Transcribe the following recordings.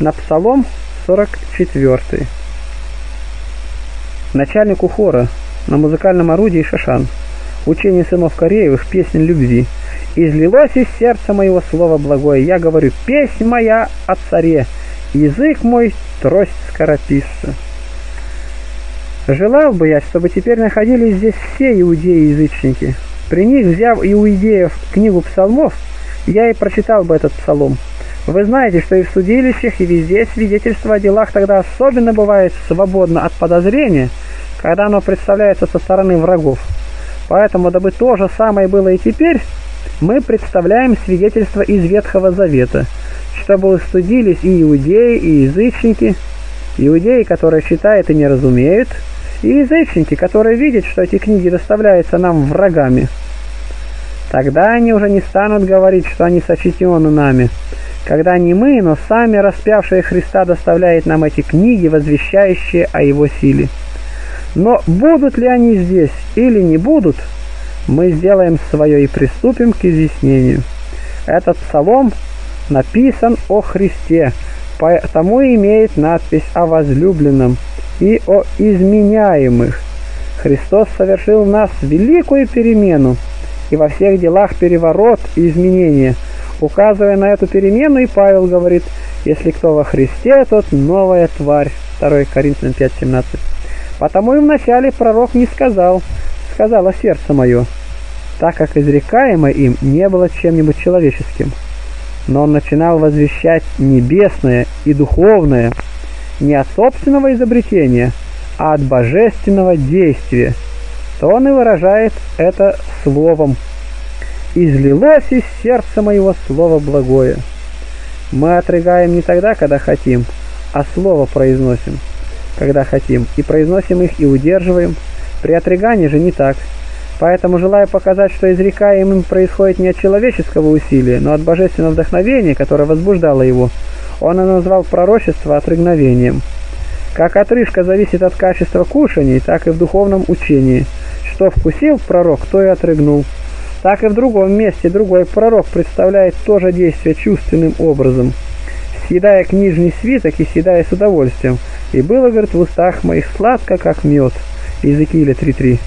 на Псалом 44. Начальнику хора на музыкальном орудии Шашан. Учение сынов Кореевых, песнь любви. «Излилось из сердца моего слово благое, я говорю, песнь моя о царе, язык мой трость скорописца». Желал бы я, чтобы теперь находились здесь все иудеи-язычники. При них, взяв иудеев книгу псалмов, я и прочитал бы этот псалом. Вы знаете, что и в судилищах, и везде свидетельство о делах тогда особенно бывает свободно от подозрения, когда оно представляется со стороны врагов. Поэтому, дабы то же самое было и теперь, мы представляем свидетельство из Ветхого Завета, чтобы устудились и иудеи, и язычники, иудеи, которые считают и не разумеют, и язычники, которые видят, что эти книги доставляются нам врагами. Тогда они уже не станут говорить, что они сочтены нами, когда не мы, но сами распявшие Христа доставляют нам эти книги, возвещающие о Его силе. Но будут ли они здесь или не будут, мы сделаем свое и приступим к изъяснению. Этот псалом написан о Христе, потому имеет надпись о возлюбленном и о изменяемых. Христос совершил в нас великую перемену и во всех делах переворот и изменения. Указывая на эту перемену, и Павел говорит, если кто во Христе, тот новая тварь. 2 Коринфянам 5.17. Потому и вначале пророк не сказал, сказала сердце мое, так как изрекаемое им не было чем-нибудь человеческим. Но он начинал возвещать небесное и духовное, не от собственного изобретения, а от божественного действия, он и выражает это словом «Излилось из сердца моего слово благое». Мы отрыгаем не тогда, когда хотим, а слово произносим – когда хотим, и произносим их и удерживаем. При отрыгании же не так. Поэтому, желая показать, что изрекаемым происходит не от человеческого усилия, но от божественного вдохновения, которое возбуждало его, он и назвал пророчество отрыгновением. Как отрыжка зависит от качества кушаний, так и в духовном учении. Что вкусил пророк, то и отрыгнул. Так и в другом месте другой пророк представляет то же действие чувственным образом, съедая книжный свиток и съедая с удовольствием, и было, говорит, в устах моих сладко, как мед. Иезекииля 3.3.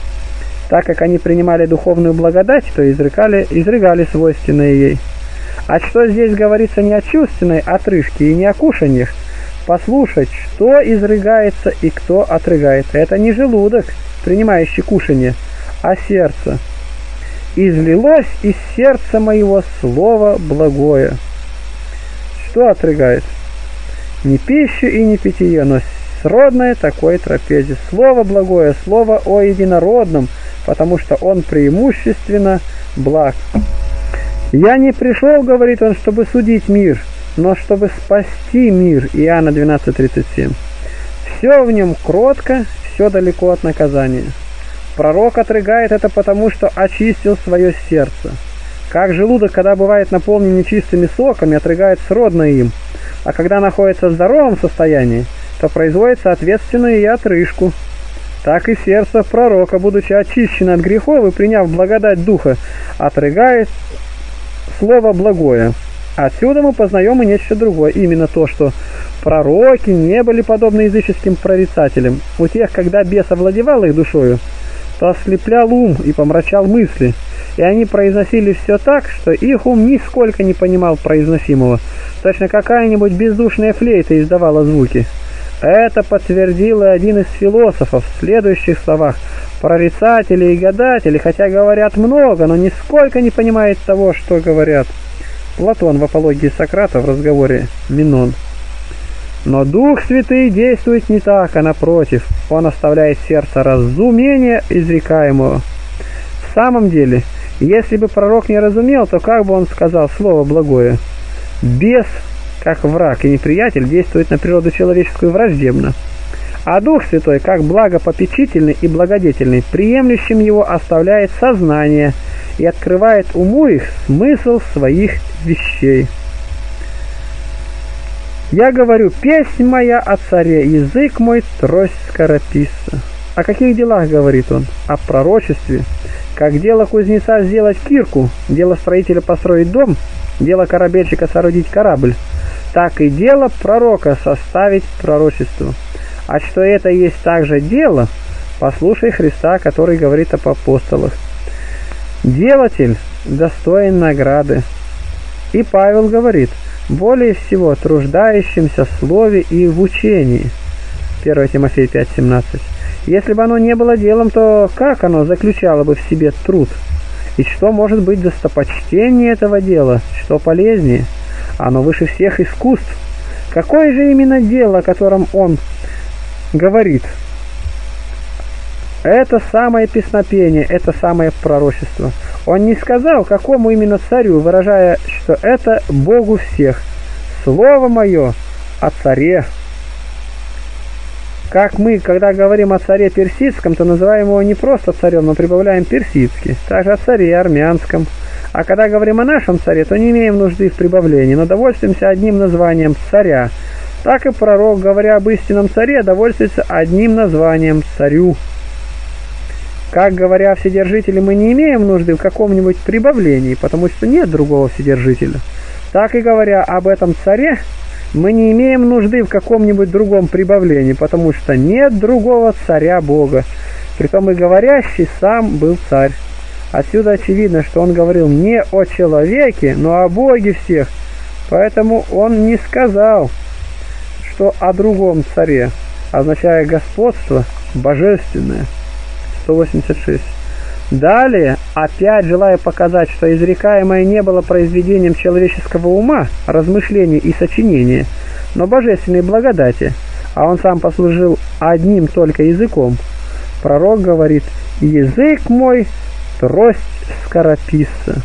Так как они принимали духовную благодать, то изрекали, изрыгали свойственное ей. А что здесь говорится не о чувственной отрыжке и не о кушаньях, послушать, что изрыгается и кто отрыгает. Это не желудок, принимающий кушанье, а сердце. «Излилось из сердца моего слово благое». Что отрыгает? Не пищу и не питье, но сродное такой трапезе. Слово благое, слово о единородном, потому что он преимущественно благ. «Я не пришел, — говорит он, — чтобы судить мир, но чтобы спасти мир». Иоанна 12:37. Все в нем кротко, все далеко от наказания. Пророк отрыгает это потому, что очистил свое сердце. Как желудок, когда бывает наполнен нечистыми соками, отрыгает сродное им – а когда находится в здоровом состоянии, то производит соответственную и отрыжку. Так и сердце пророка, будучи очищено от грехов и приняв благодать Духа, отрыгает слово благое. Отсюда мы познаем и нечто другое, именно то, что пророки не были подобны языческим прорицателям. У тех, когда бес овладевал их душою, то ослеплял ум и помрачал мысли, и они произносили все так, что их ум нисколько не понимал произносимого. Точно какая-нибудь бездушная флейта издавала звуки. Это подтвердил и один из философов в следующих словах. Прорицатели и гадатели, хотя говорят много, но нисколько не понимают того, что говорят. Платон в апологии Сократа в разговоре Минон. Но Дух Святый действует не так, а напротив, Он оставляет сердце разумения изрекаемого. В самом деле, если бы пророк не разумел, то как бы он сказал слово благое? Бес, как враг и неприятель, действует на природу человеческую враждебно. А Дух Святой, как благопопечительный и благодетельный, приемлющим его оставляет сознание и открывает уму их смысл своих вещей. Я говорю, песнь моя о царе, язык мой трость скорописца. О каких делах говорит он? О пророчестве, как дело кузнеца сделать кирку, дело строителя построить дом, дело корабельщика соорудить корабль, так и дело пророка составить пророчество. А что это есть также дело, послушай Христа, который говорит об апостолах. Делатель достоин награды. И Павел говорит, более всего труждающимся в слове и в учении. 1 Тимофей 5.17. Если бы оно не было делом, то как оно заключало бы в себе труд? И что может быть достопочтение этого дела? Что полезнее? Оно выше всех искусств. Какое же именно дело, о котором он говорит? Это самое песнопение, это самое пророчество. Он не сказал, какому именно царю, выражая, что это Богу всех. Слово мое о царе. Как мы, когда говорим о царе персидском, то называем его не просто царем, но прибавляем персидский. Также о царе армянском. А когда говорим о нашем царе, то не имеем нужды в прибавлении, но довольствуемся одним названием царя. Так и пророк, говоря об истинном царе, довольствуется одним названием царю. Как говоря о Вседержителе, мы не имеем нужды в каком-нибудь прибавлении, потому что нет другого Вседержителя. Так и говоря об этом царе, мы не имеем нужды в каком-нибудь другом прибавлении, потому что нет другого царя Бога. Притом и говорящий сам был царь. Отсюда очевидно, что он говорил не о человеке, но о Боге всех. Поэтому он не сказал, что о другом царе, означая господство божественное. 186. Далее, опять желая показать, что изрекаемое не было произведением человеческого ума, размышления и сочинения, но божественной благодати, а он сам послужил одним только языком, пророк говорит «Язык мой – трость скорописца».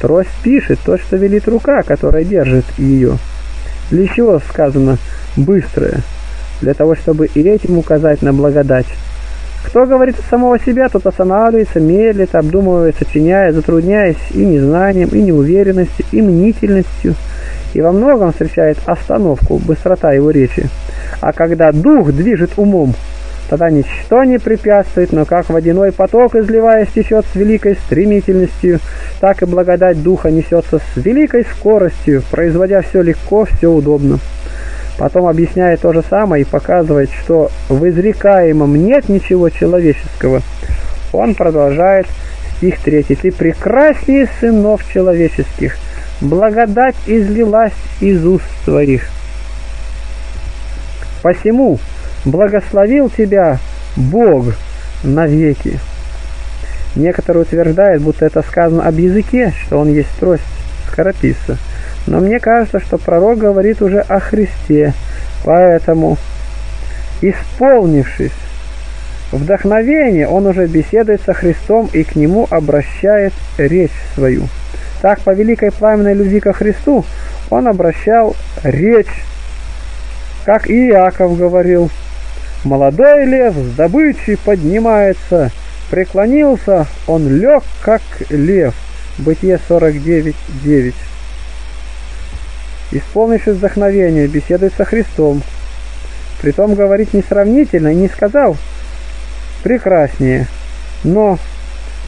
Трость пишет то, что велит рука, которая держит ее. Для чего сказано «быстрое»? Для того, чтобы и этим указать на благодать. Кто говорит от самого себя, тот останавливается, медлит, обдумывает, сочиняет, затрудняясь и незнанием, и неуверенностью, и мнительностью, и во многом встречает остановку, быстрота его речи. А когда дух движет умом, тогда ничто не препятствует, но как водяной поток, изливаясь, течет с великой стремительностью, так и благодать духа несется с великой скоростью, производя все легко, все удобно. Потом объясняет то же самое и показывает, что в изрекаемом нет ничего человеческого. Он продолжает стих 3. «Ты прекраснее сынов человеческих, благодать излилась из уст твоих. Посему благословил тебя Бог навеки». Некоторые утверждают, будто это сказано об языке, что он есть трость скорописца. Но мне кажется, что пророк говорит уже о Христе, поэтому, исполнившись вдохновение, он уже беседует со Христом и к нему обращает речь свою. Так, по великой пламенной любви ко Христу, он обращал речь, как и Иаков говорил, «Молодой лев с добычей поднимается, преклонился, он лег, как лев». Бытие 49.9 исполнившись вдохновения, беседует со Христом. Притом говорит не сравнительно и не сказал прекраснее, но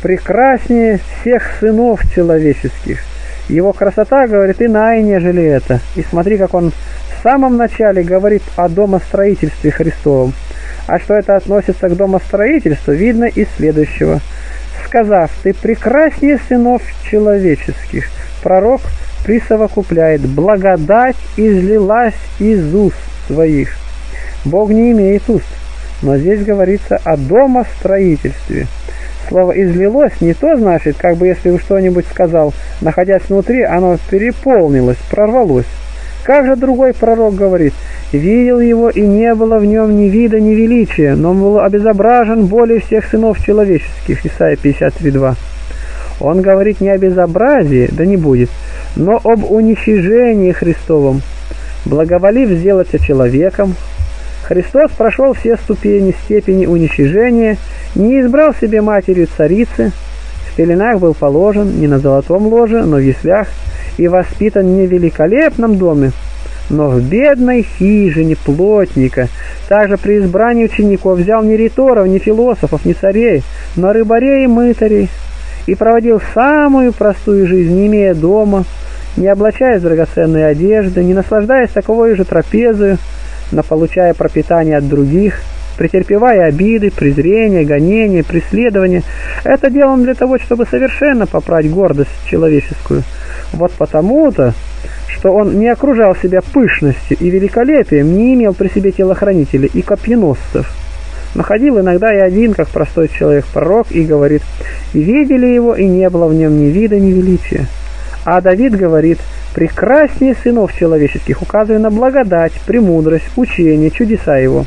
прекраснее всех сынов человеческих. Его красота, говорит, иная, нежели это. И смотри, как он в самом начале говорит о домостроительстве Христовом. А что это относится к домостроительству, видно из следующего. Сказав, ты прекраснее сынов человеческих, пророк присовокупляет «благодать излилась из уст своих». Бог не имеет уст, но здесь говорится о домостроительстве. Слово «излилось» не то значит, как бы если бы что-нибудь сказал, находясь внутри, оно переполнилось, прорвалось. Как же другой пророк говорит, «Видел его, и не было в нем ни вида, ни величия, но он был обезображен более всех сынов человеческих» Исайя 53.2. Он говорит не о безобразии, да не будет, но об уничижении Христовом, благоволив сделаться человеком, Христос прошел все ступени степени уничижения, не избрал себе матерью царицы, в пеленах был положен не на золотом ложе, но в яслях, и воспитан не в великолепном доме, но в бедной хижине плотника. Также при избрании учеников взял не риторов, не философов, не царей, но рыбарей и мытарей, и проводил самую простую жизнь, не имея дома, не облачаясь в драгоценные одежды, не наслаждаясь таковой же трапезою, но получая пропитание от других, претерпевая обиды, презрения, гонения, преследования. Это делаем для того, чтобы совершенно попрать гордость человеческую. Вот потому-то, что он не окружал себя пышностью и великолепием, не имел при себе телохранителей и копьеносцев. Находил иногда и один, как простой человек-пророк, и говорит, «И видели его, и не было в нем ни вида, ни величия». А Давид говорит, «Прекраснее сынов человеческих, указывая на благодать, премудрость, учение, чудеса его».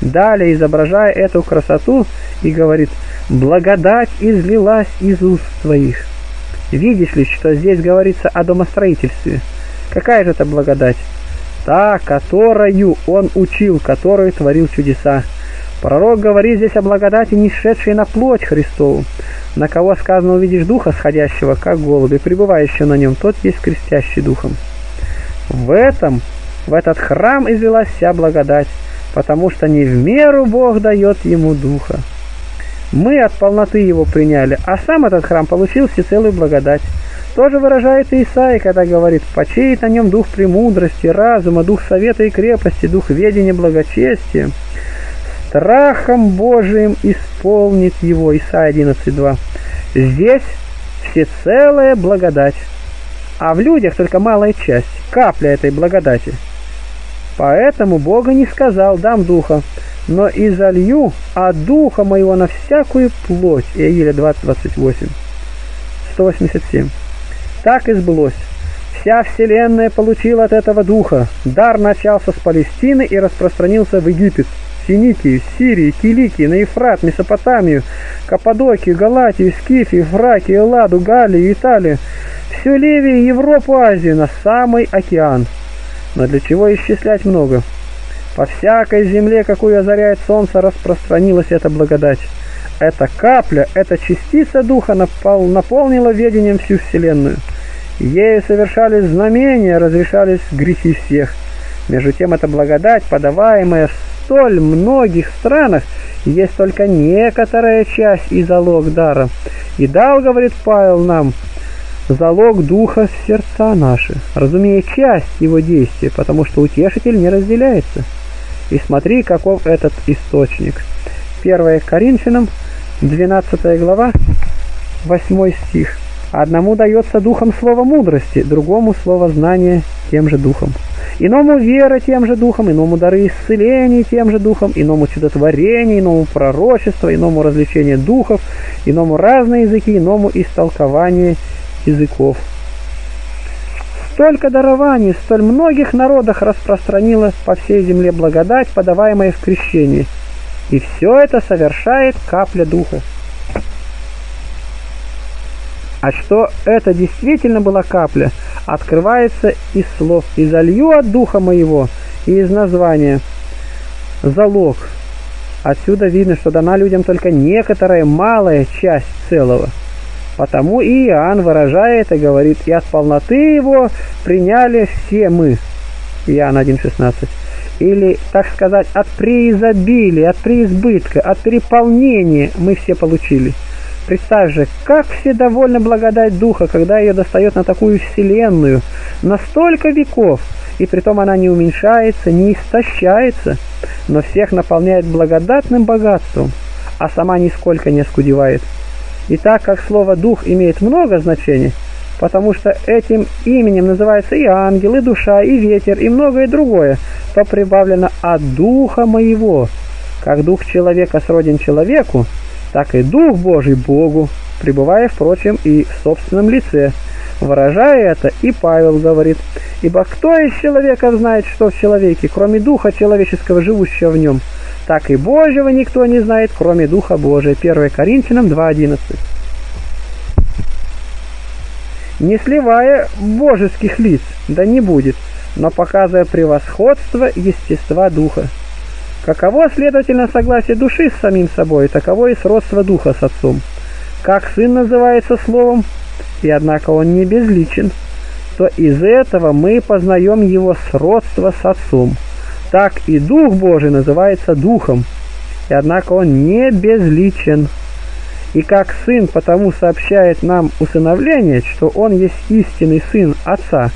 Далее, изображая эту красоту, и говорит, «Благодать излилась из уст твоих». Видишь ли, что здесь говорится о домостроительстве? Какая же это благодать? Та, которую он учил, которую творил чудеса. Пророк говорит здесь о благодати, не шедшей на плоть Христову. На кого сказано увидишь духа сходящего, как голуби, пребывающего на нем, тот есть крестящий духом. В этом, в этот храм извелась вся благодать, потому что не в меру Бог дает ему духа. Мы от полноты его приняли, а сам этот храм получил всецелую благодать. Тоже выражает Исаия, когда говорит, «Почеет на нем дух премудрости, разума, дух совета и крепости, дух ведения, благочестия. Страхом Божиим исполнит его». Исайя 11.2. Здесь всецелая благодать, а в людях только малая часть, капля этой благодати – Поэтому Бога не сказал, дам духа, но и залью от духа моего на всякую плоть. Иаиля 20, 28. 187. Так и сбылось. Вся вселенная получила от этого духа. Дар начался с Палестины и распространился в Египет, Финикию, Сирию, Киликию, на Ефрат, Месопотамию, Каппадокию, Галатию, Скифию, Фракию, Элладу, Галлию, Италию, всю Ливию, Европу, Азию, на самый океан – но для чего исчислять много? По всякой земле, какую озаряет солнце, распространилась эта благодать. Эта капля, эта частица духа напол, наполнила ведением всю вселенную. Ею совершались знамения, разрешались грехи всех. Между тем, эта благодать, подаваемая столь многих странах, есть только некоторая часть и залог дара. И дал, говорит Павел нам, залог духа в сердца наши, разумея часть его действия, потому что утешитель не разделяется. И смотри, каков этот источник. 1 Коринфянам, 12 глава, 8 стих. Одному дается духом слово мудрости, другому слово знания тем же духом. Иному вера тем же духом, иному дары исцеления тем же духом, иному чудотворение, иному пророчество, иному развлечение духов, иному разные языки, иному истолкование языков. Столько дарований, столь многих народах распространилась по всей земле благодать, подаваемая в крещении. И все это совершает капля Духа. А что это действительно была капля, открывается из слов «И залью от Духа моего» и из названия «Залог». Отсюда видно, что дана людям только некоторая малая часть целого – Потому и Иоанн, выражая это, говорит, «И от полноты его приняли все мы». Иоанн 1,16. Или, так сказать, от преизобилия, от преизбытка, от переполнения мы все получили. Представь же, как все довольны благодать Духа, когда ее достает на такую вселенную, на столько веков, и притом она не уменьшается, не истощается, но всех наполняет благодатным богатством, а сама нисколько не скудевает. И так как слово «дух» имеет много значений, потому что этим именем называется и ангел, и душа, и ветер, и многое другое, то прибавлено «от духа моего». Как дух человека сроден человеку, так и дух Божий Богу, пребывая, впрочем, и в собственном лице. Выражая это, и Павел говорит, «Ибо кто из человека знает, что в человеке, кроме духа человеческого, живущего в нем?» так и Божьего никто не знает, кроме Духа Божия. 1 Коринфянам 2.11. Не сливая божеских лиц, да не будет, но показывая превосходство естества Духа. Каково, следовательно, согласие души с самим собой, таково и сродство Духа с Отцом. Как Сын называется Словом, и однако Он не безличен, то из этого мы познаем Его сродство с Отцом так и Дух Божий называется Духом, и однако он не безличен. И как сын потому сообщает нам усыновление, что он есть истинный сын Отца,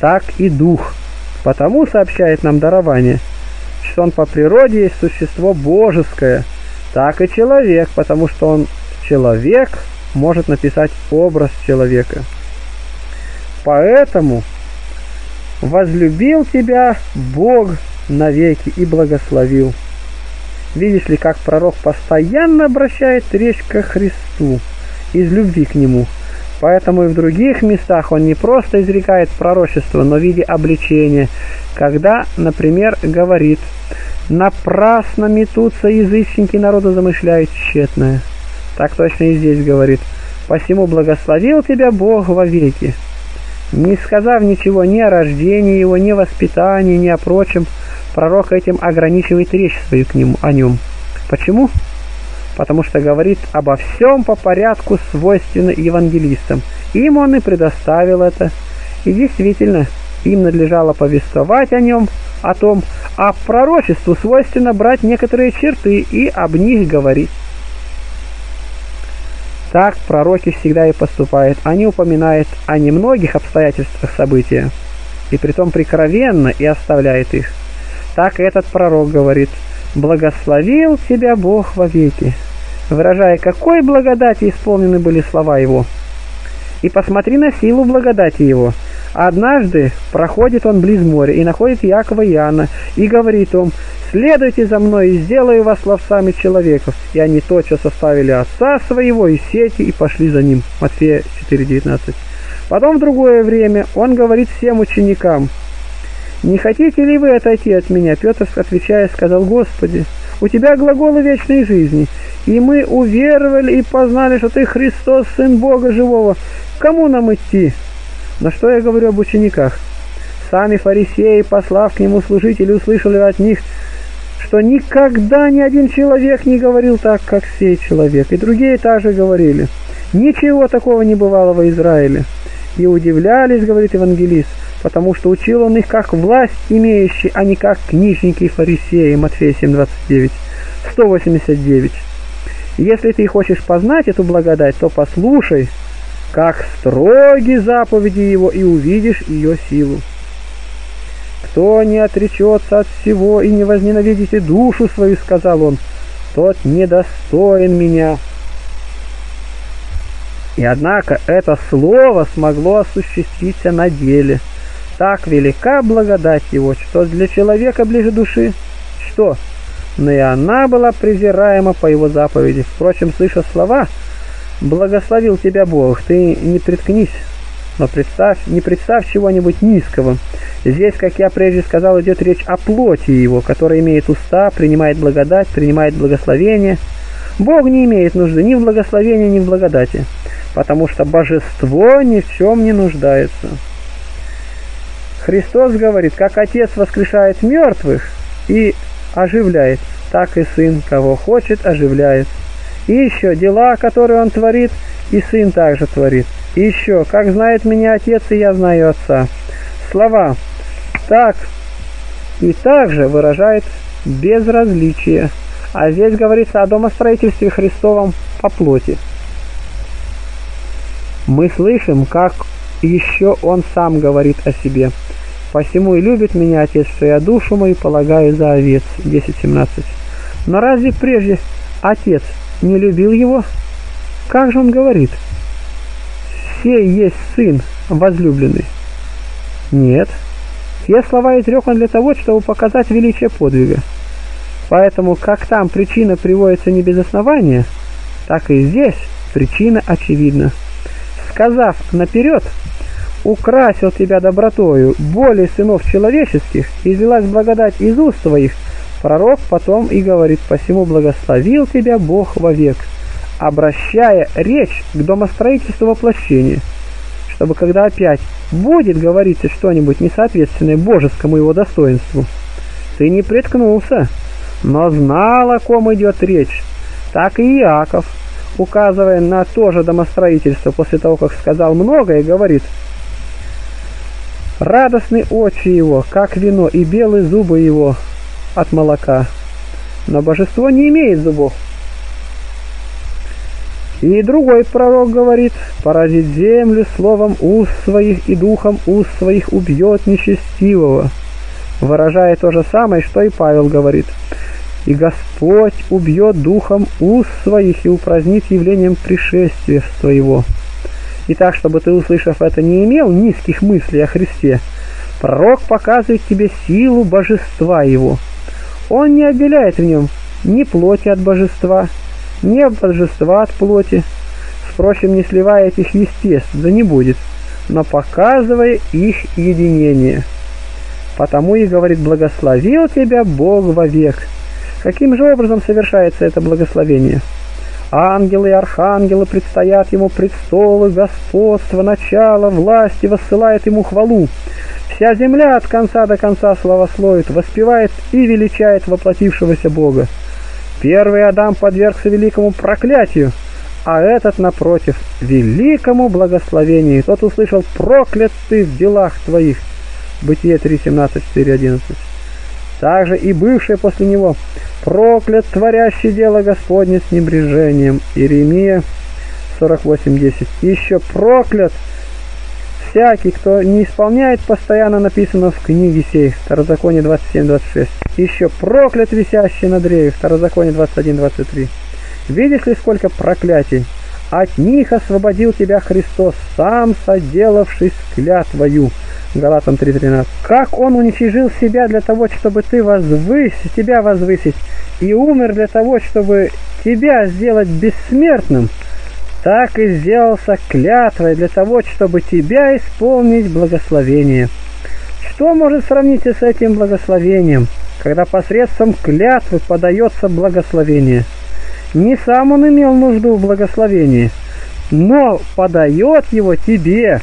так и Дух потому сообщает нам дарование, что он по природе есть существо божеское, так и человек, потому что он человек может написать образ человека. Поэтому возлюбил тебя Бог навеки и благословил. Видишь ли, как пророк постоянно обращает речь ко Христу из любви к Нему. Поэтому и в других местах он не просто изрекает пророчество, но в виде обличения, когда, например, говорит «Напрасно метутся язычники, народу замышляют тщетное». Так точно и здесь говорит «Посему благословил тебя Бог вовеки». Не сказав ничего ни о рождении его, ни о воспитании, ни о прочем, пророк этим ограничивает речь свою к нему, о нем. Почему? Потому что говорит обо всем по порядку свойственно евангелистам. Им он и предоставил это. И действительно, им надлежало повествовать о нем, о том, а пророчеству свойственно брать некоторые черты и об них говорить. Так пророки всегда и поступают. Они упоминают о немногих обстоятельствах события, и притом прикровенно и оставляет их. Так этот пророк говорит «Благословил тебя Бог вовеки», выражая, какой благодати исполнены были слова его. И посмотри на силу благодати его. Однажды проходит он близ моря и находит Якова и Иоанна, и говорит им, «Следуйте за мной, и сделаю вас ловцами человеков». И они тотчас оставили отца своего и сети, и пошли за ним. Матфея 4,19. Потом в другое время он говорит всем ученикам, «Не хотите ли вы отойти от меня?» Петр, отвечая, сказал, «Господи, у тебя глаголы вечной жизни, и мы уверовали и познали, что ты Христос, Сын Бога Живого. Кому нам идти?» Но что я говорю об учениках? Сами фарисеи, послав к нему служителей, услышали от них, что никогда ни один человек не говорил так, как сей человек. И другие также говорили. Ничего такого не бывало во Израиле. И удивлялись, говорит евангелист, потому что учил он их как власть имеющий, а не как книжники и фарисеи. Матфея 7:29. 189. Если ты хочешь познать эту благодать, то послушай, как строги заповеди его, и увидишь ее силу. «Кто не отречется от всего и не возненавидите душу свою, — сказал он, — тот недостоин меня». И однако это слово смогло осуществиться на деле. Так велика благодать его, что для человека ближе души. Что? Но и она была презираема по его заповеди. Впрочем, слыша слова, благословил тебя Бог, ты не приткнись, но представь, не представь чего-нибудь низкого. Здесь, как я прежде сказал, идет речь о плоти его, которая имеет уста, принимает благодать, принимает благословение. Бог не имеет нужды ни в благословении, ни в благодати, потому что божество ни в чем не нуждается. Христос говорит, как Отец воскрешает мертвых и оживляет, так и Сын, кого хочет, оживляет. И еще дела, которые Он творит, и Сын также творит. И еще, как знает меня Отец, и я знаю Отца. Слова «так» и также выражает безразличие. А здесь говорится о домостроительстве Христовом по плоти. Мы слышим, как еще Он сам говорит о себе. «Посему и любит меня Отец, что я душу мою полагаю за овец» 10.17. Но разве прежде Отец не любил его? Как же он говорит? Все есть сын возлюбленный. Нет. Те слова изрек он для того, чтобы показать величие подвига. Поэтому, как там причина приводится не без основания, так и здесь причина очевидна. Сказав наперед, украсил тебя добротою более сынов человеческих, излилась благодать из уст твоих, Пророк потом и говорит, «Посему благословил тебя Бог вовек», обращая речь к домостроительству воплощения, чтобы когда опять будет говориться что-нибудь несоответственное божескому его достоинству, ты не приткнулся, но знал, о ком идет речь. Так и Иаков, указывая на то же домостроительство после того, как сказал многое, говорит, «Радостны очи его, как вино, и белые зубы его, от молока. Но божество не имеет зубов. И другой пророк говорит, поразит землю словом уст своих и духом уст своих убьет нечестивого, выражая то же самое, что и Павел говорит. И Господь убьет духом уст своих и упразднит явлением пришествия своего. И так, чтобы ты, услышав это, не имел низких мыслей о Христе, пророк показывает тебе силу божества его. Он не отделяет в нем ни плоти от божества, ни божества от плоти, впрочем, не сливая этих естеств, да не будет, но показывая их единение. Потому и говорит, благословил тебя Бог вовек. Каким же образом совершается это благословение? Ангелы и архангелы предстоят ему престолы, господство, начало, власти, воссылает ему хвалу. Вся земля от конца до конца славословит, воспевает и величает воплотившегося Бога. Первый Адам подвергся великому проклятию, а этот, напротив, великому благословению. Тот услышал «проклят ты в делах твоих». Бытие 3, 17, 4, 11. Также и бывший после него «проклят творящий дело Господне с небрежением». Иеремия 48, 10. Еще проклят всякий, кто не исполняет постоянно написано в книге сей, Второзаконие 27-26. Еще проклят висящий над древе, Второзаконие 21-23. Видишь ли, сколько проклятий? От них освободил тебя Христос, сам соделавшись клятвою. Галатам 3.13. Как он уничижил себя для того, чтобы ты возвысить, тебя возвысить, и умер для того, чтобы тебя сделать бессмертным – так и сделался клятвой для того, чтобы тебя исполнить благословение. Что может сравниться с этим благословением, когда посредством клятвы подается благословение? Не сам он имел нужду в благословении, но подает его тебе.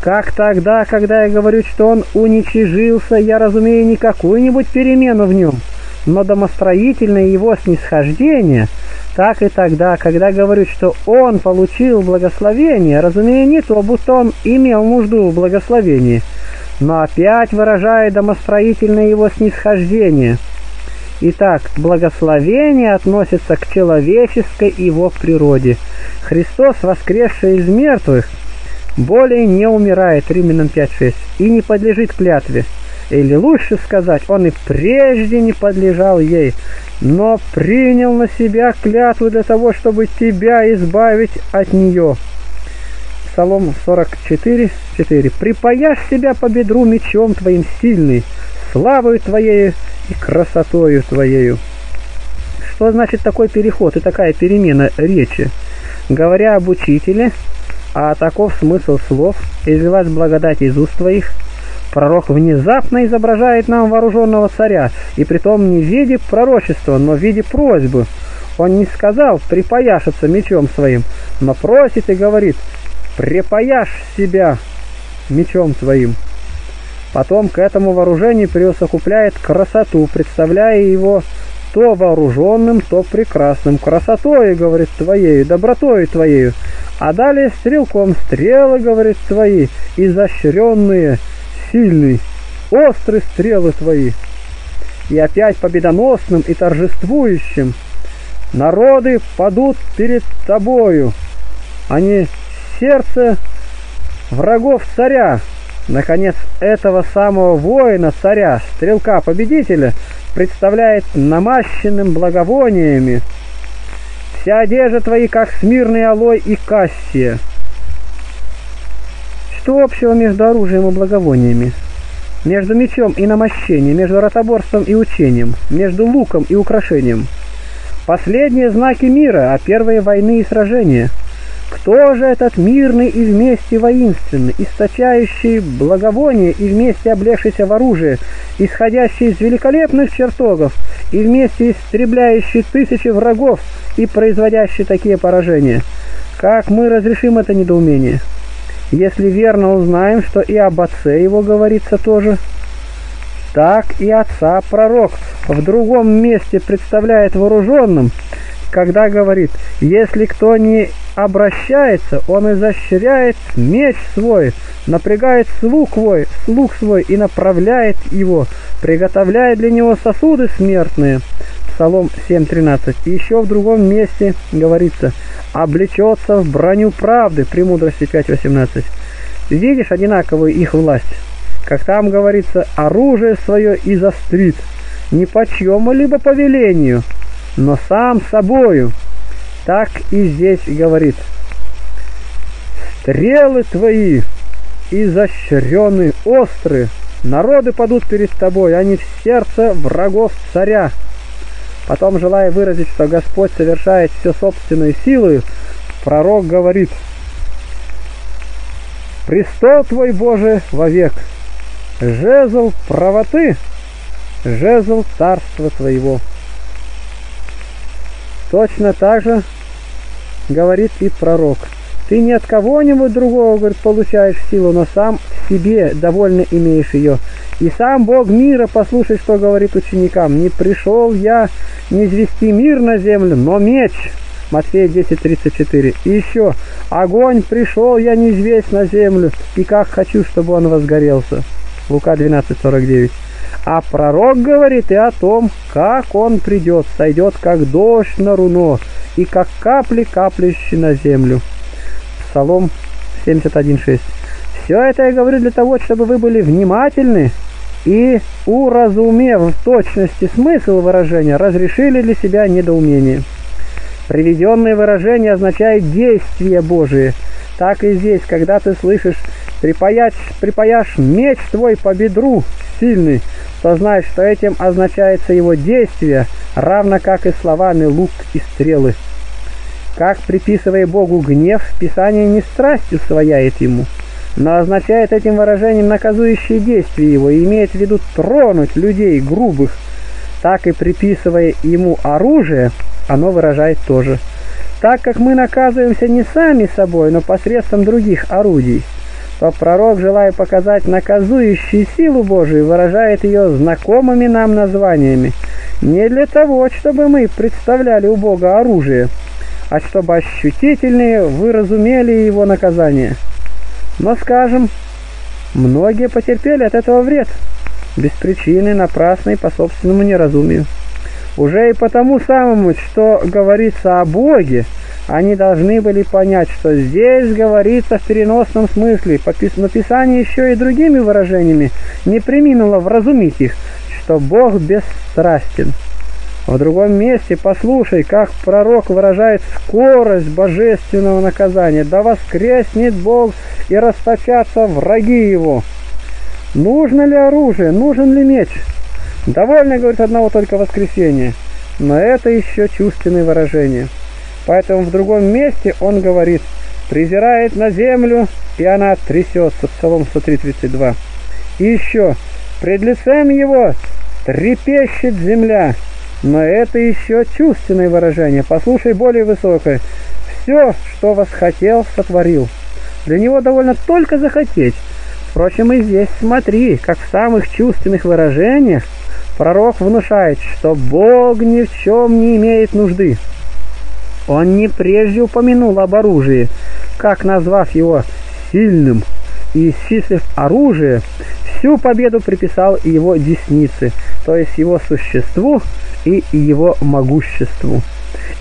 Как тогда, когда я говорю, что он уничижился, я разумею не какую-нибудь перемену в нем, но домостроительное его снисхождение – так и тогда, когда говорит, что он получил благословение, разумея не то, будто он имел нужду в благословении, но опять выражает домостроительное его снисхождение. Итак, благословение относится к человеческой его природе. Христос, воскресший из мертвых, более не умирает, Римлянам 5.6, и не подлежит клятве. Или лучше сказать, он и прежде не подлежал ей, но принял на себя клятву для того, чтобы тебя избавить от нее. Псалом 44, 4. «Припаяшь себя по бедру мечом твоим сильный, славою твоею и красотою твоею». Что значит такой переход и такая перемена речи? Говоря об учителе, а таков смысл слов, изливать благодать из уст твоих – Пророк внезапно изображает нам вооруженного царя, и притом не в виде пророчества, но в виде просьбы. Он не сказал «припаяшиться мечом своим», но просит и говорит «припаяшь себя мечом твоим». Потом к этому вооружению присовокупляет красоту, представляя его то вооруженным, то прекрасным, красотой, говорит, твоею, добротой твоею, а далее стрелком стрелы, говорит, твои, изощренные, сильный, острые стрелы твои. И опять победоносным и торжествующим народы падут перед тобою. Они сердце врагов царя. Наконец, этого самого воина, царя, стрелка-победителя, представляет намащенным благовониями. Вся одежда твои, как смирный алой и кассия. Что общего между оружием и благовониями? Между мечом и намощением, между ротоборством и учением, между луком и украшением. Последние знаки мира, а первые войны и сражения. Кто же этот мирный и вместе воинственный, источающий благовоние и вместе облегшийся в оружие, исходящий из великолепных чертогов и вместе истребляющий тысячи врагов и производящий такие поражения? Как мы разрешим это недоумение? Если верно узнаем, что и об отце его говорится тоже, так и отца пророк в другом месте представляет вооруженным, когда говорит, если кто не обращается, он изощряет меч свой, напрягает слух свой, слух свой и направляет его, приготовляет для него сосуды смертные, Псалом 7.13. И еще в другом месте говорится, облечется в броню правды, Премудрости 5.18. Видишь одинаковую их власть? Как там говорится, оружие свое изострит, не по чьему-либо повелению, но сам собою. Так и здесь говорит. Стрелы твои изощрены, острые, народы падут перед тобой, они в сердце врагов царя. Потом, желая выразить, что Господь совершает все собственной силой, пророк говорит, «Престол твой, Боже, вовек, жезл правоты, жезл царства твоего». Точно так же говорит и пророк. Ты не от кого-нибудь другого, говорит, получаешь силу, но сам в себе довольно имеешь ее. И сам Бог мира, послушай, что говорит ученикам. Не пришел я не извести мир на землю, но меч. Матфея 10.34. И еще, огонь пришел я не известь на землю, и как хочу, чтобы он возгорелся. Лука 12.49. А пророк говорит и о том, как он придет, сойдет как дождь на руно, и как капли, каплящие на землю. Псалом 71.6. Все это я говорю для того, чтобы вы были внимательны и, уразумев в точности смысл выражения, разрешили для себя недоумение. Приведенное выражение означает действие Божие. Так и здесь, когда ты слышишь «припаяшь, припаяшь меч твой по бедру сильный», то знаешь, что этим означается его действие, равно как и словами лук и стрелы. Как приписывая Богу гнев, Писание не страстью свояет ему, но означает этим выражением наказующие действия его и имеет в виду тронуть людей грубых, так и приписывая ему оружие, оно выражает тоже. Так как мы наказываемся не сами собой, но посредством других орудий – то пророк, желая показать наказующую силу Божию, выражает ее знакомыми нам названиями. Не для того, чтобы мы представляли у Бога оружие, а чтобы ощутительнее вы разумели его наказание. Но, скажем, многие потерпели от этого вред, без причины, напрасной, по собственному неразумию. Уже и потому самому, что говорится о Боге, они должны были понять, что здесь говорится в переносном смысле, но Писание еще и другими выражениями не приминуло вразумить их, что Бог бесстрастен. В другом месте послушай, как пророк выражает скорость божественного наказания. Да воскреснет Бог и расточатся враги его. Нужно ли оружие? Нужен ли меч? Довольно, говорит, одного только воскресения. Но это еще чувственные выражения. Поэтому в другом месте он говорит, презирает на землю, и она трясется, Псалом 103.32. И еще, пред лицем его трепещет земля, но это еще чувственное выражение. Послушай более высокое. Все, что восхотел, сотворил. Для него довольно только захотеть. Впрочем, и здесь смотри, как в самых чувственных выражениях пророк внушает, что Бог ни в чем не имеет нужды. Он не прежде упомянул об оружии, как назвав его сильным, и исчислив оружие, всю победу приписал его деснице, то есть его существу и его могуществу.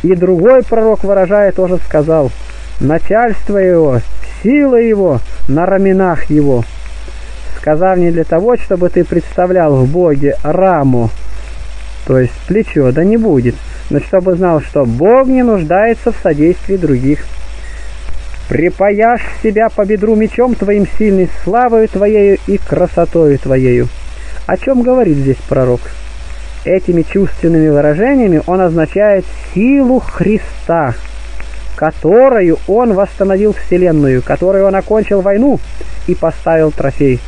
И другой пророк, выражая, тоже сказал, начальство его, сила его на раменах его. Сказав не для того, чтобы ты представлял в Боге раму, то есть плечо, да не будет, но чтобы знал, что Бог не нуждается в содействии других. Припаяшь себя по бедру мечом твоим сильной славою твоею и красотою твоею. О чем говорит здесь пророк? Этими чувственными выражениями он означает силу Христа, которую он восстановил вселенную, которую он окончил войну и поставил трофей.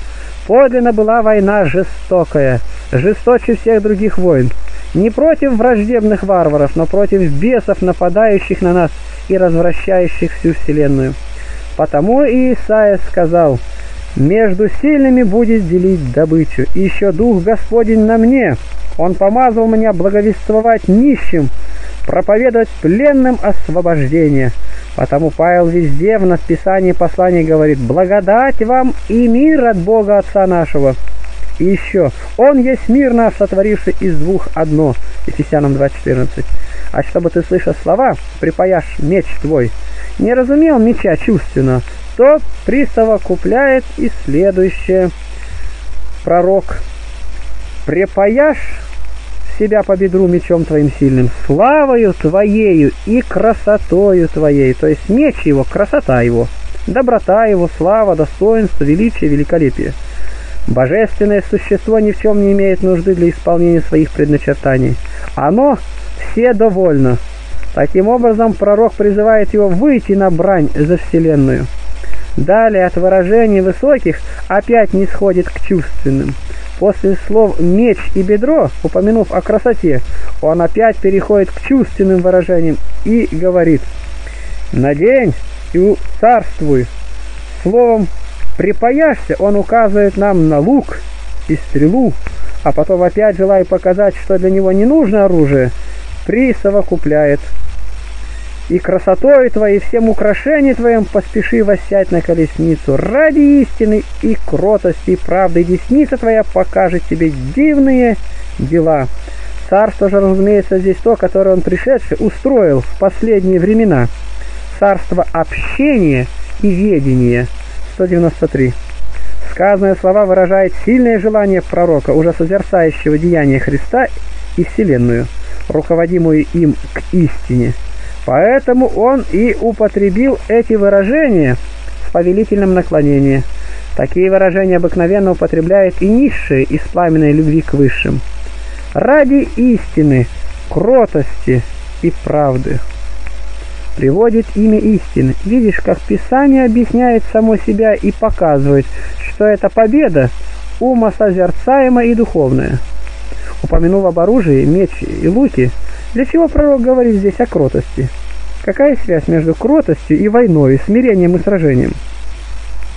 Подлинно была война жестокая, жесточе всех других войн. Не против враждебных варваров, но против бесов, нападающих на нас и развращающих всю вселенную. Потому и Исаия сказал, «Между сильными будет делить добычу, и еще Дух Господень на мне. Он помазал меня благовествовать нищим, проповедовать пленным освобождение». Потому Павел везде в надписании посланий говорит «Благодать вам и мир от Бога Отца нашего И еще, Он есть мир нас, сотворивший из двух одно, Ефесянам 2.14. А чтобы ты слышал слова, припаяшь меч твой, не разумел меча чувственно, то присовокупляет и следующее. Пророк, припаяшь себя по бедру мечом твоим сильным, славою твоею и красотою твоей, то есть меч его, красота его, доброта его, слава, достоинство, величие, великолепие. Божественное существо ни в чем не имеет нужды для исполнения своих предначертаний. Оно все довольно. Таким образом, пророк призывает его выйти на брань за Вселенную. Далее от выражений высоких опять не сходит к чувственным. После слов «меч» и «бедро», упомянув о красоте, он опять переходит к чувственным выражениям и говорит «надень и царствуй». Словом «припаяшься» он указывает нам на лук и стрелу, а потом опять, желая показать, что для него не нужно оружие, присовокупляет – и красотой твоей, всем украшением твоим поспеши воссять на колесницу. Ради истины и кротости и правды десница твоя покажет тебе дивные дела. Царство же, разумеется, здесь то, которое он пришедший устроил в последние времена. Царство общения и ведения. 193. Сказанные слова выражает сильное желание пророка, уже созерцающего деяния Христа и Вселенную, руководимую им к истине. Поэтому он и употребил эти выражения в повелительном наклонении. Такие выражения обыкновенно употребляют и низшие из пламенной любви к высшим. Ради истины, кротости и правды. Приводит имя истины. Видишь, как Писание объясняет само себя и показывает, что это победа умосозерцаемая и духовная. Упомянув об оружии, меч и луки, для чего пророк говорит здесь о кротости? Какая связь между кротостью и войной, смирением и сражением?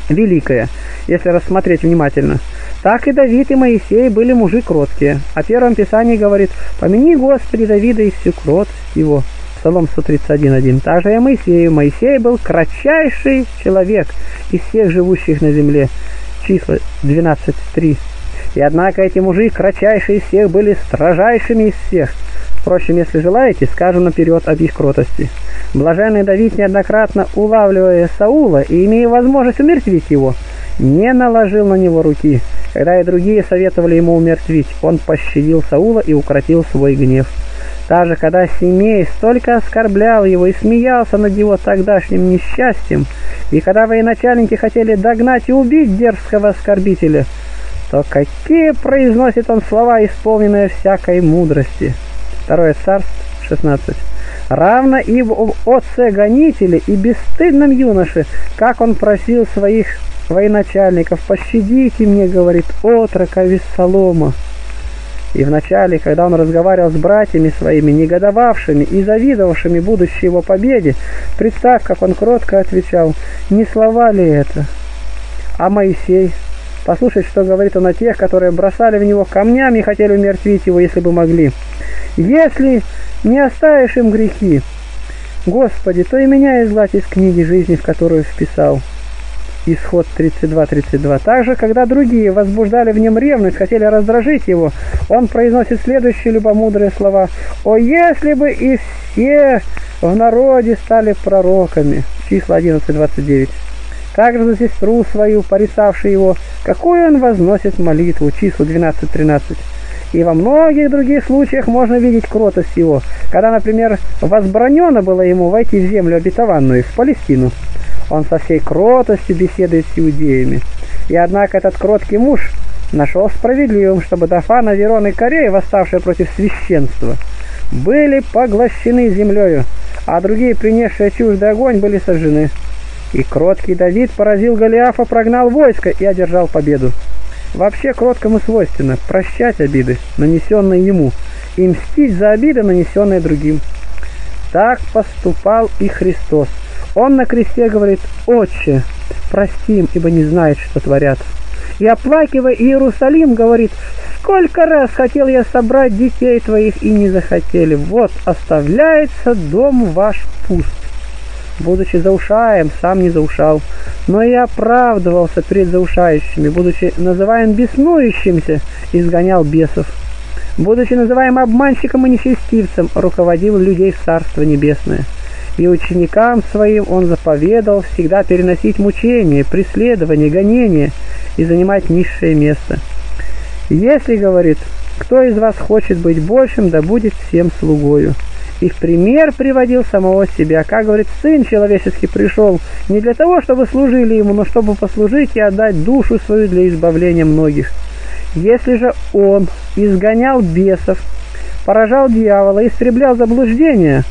Великая, если рассмотреть внимательно. Так и Давид и Моисей были мужи кроткие. О первом Писании говорит «Помяни, Господи, Давида и всю кротость его». Псалом 131.1. Также и Моисею. Моисей был кратчайший человек из всех живущих на земле. Числа 12.3. И однако эти мужи, кратчайшие из всех, были строжайшими из всех – Впрочем, если желаете, скажу наперед об их кротости. Блаженный Давид, неоднократно улавливая Саула и имея возможность умертвить его, не наложил на него руки. Когда и другие советовали ему умертвить, он пощадил Саула и укротил свой гнев. Даже когда Семей столько оскорблял его и смеялся над его тогдашним несчастьем, и когда военачальники хотели догнать и убить дерзкого оскорбителя, то какие произносит он слова, исполненные всякой мудрости. Второе царство 16. Равно и в отце-гонителе и бесстыдном юноше, как он просил своих военачальников, «Пощадите мне, — говорит, — отрока Вессалома». И вначале, когда он разговаривал с братьями своими, негодовавшими и завидовавшими будущей его победе, представь, как он кротко отвечал, «Не слова ли это?» А Моисей? Послушать, что говорит он о тех, которые бросали в него камнями и хотели умертвить его, если бы могли. Если не оставишь им грехи, Господи, то и меня изгладь из книги жизни, в которую вписал. Исход 32-32. Также, когда другие возбуждали в нем ревность, хотели раздражить его, он произносит следующие любомудрые слова. «О, если бы и все в народе стали пророками!» Числа 11-29. Также за сестру свою, порицавшую его, какую он возносит молитву. Числа 12-13. И во многих других случаях можно видеть кротость его, когда, например, возбранено было ему войти в землю обетованную, в Палестину. Он со всей кротостью беседует с иудеями. И однако этот кроткий муж нашел справедливым, чтобы Дафана, Верон и Корея, восставшие против священства, были поглощены землею, а другие, принесшие чуждый огонь, были сожжены. И кроткий Давид поразил Голиафа, прогнал войско и одержал победу. Вообще кроткому свойственно прощать обиды, нанесенные ему, и мстить за обиды, нанесенные другим. Так поступал и Христос. Он на кресте говорит, «Отче, прости им, ибо не знают, что творят». И оплакивая Иерусалим, говорит, «Сколько раз хотел я собрать детей твоих, и не захотели. Вот, оставляется дом ваш пуст». будучи заушаем, сам не заушал, но и оправдывался перед заушающими, будучи называем беснующимся, изгонял бесов. Будучи называем обманщиком и нечестивцем, руководил людей в Царство Небесное. И ученикам своим он заповедал всегда переносить мучения, преследования, гонения и занимать низшее место. Если, говорит, кто из вас хочет быть большим, да будет всем слугою. И в пример приводил самого себя. Как говорит, Сын Человеческий пришел не для того, чтобы служили Ему, но чтобы послужить и отдать душу свою для избавления многих. Если же Он изгонял бесов, поражал дьявола, истреблял заблуждения,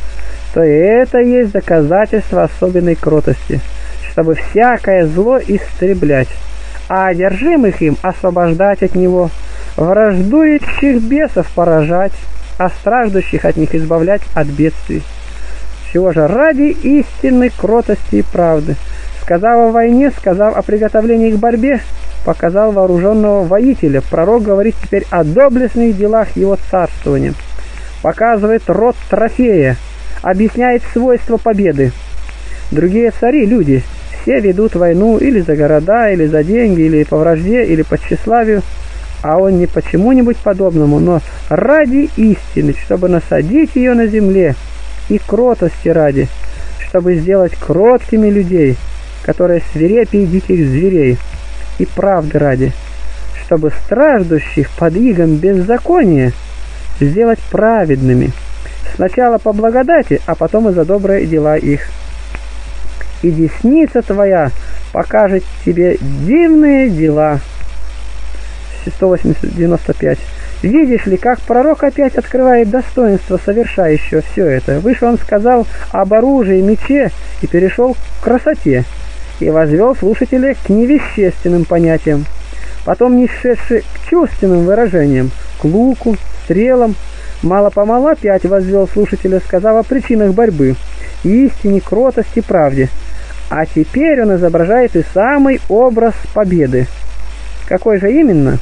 то это есть доказательство особенной кротости, чтобы всякое зло истреблять, а одержимых им освобождать от него – враждующих бесов поражать, а страждущих от них избавлять от бедствий. Чего же ради истинной кротости и правды, сказав о войне, сказав о приготовлении к борьбе, показал вооруженного воителя. Пророк говорит теперь о доблестных делах его царствования. Показывает род трофея, объясняет свойства победы. Другие цари, люди, все ведут войну или за города, или за деньги, или по вражде, или по тщеславию а он не почему-нибудь подобному, но ради истины, чтобы насадить ее на земле, и кротости ради, чтобы сделать кроткими людей, которые свирепее диких зверей, и правды ради, чтобы страждущих под игом беззакония сделать праведными, сначала по благодати, а потом и за добрые дела их. И десница твоя покажет тебе дивные дела, 195. Видишь ли, как пророк опять открывает достоинство совершающего все это. Выше он сказал об оружии, мече и перешел к красоте, и возвел слушателя к невещественным понятиям. Потом не шедший к чувственным выражениям, к луку, стрелам, мало-помалу опять возвел слушателя, сказав о причинах борьбы, истине, кротости, правде. А теперь он изображает и самый образ победы. Какой же именно?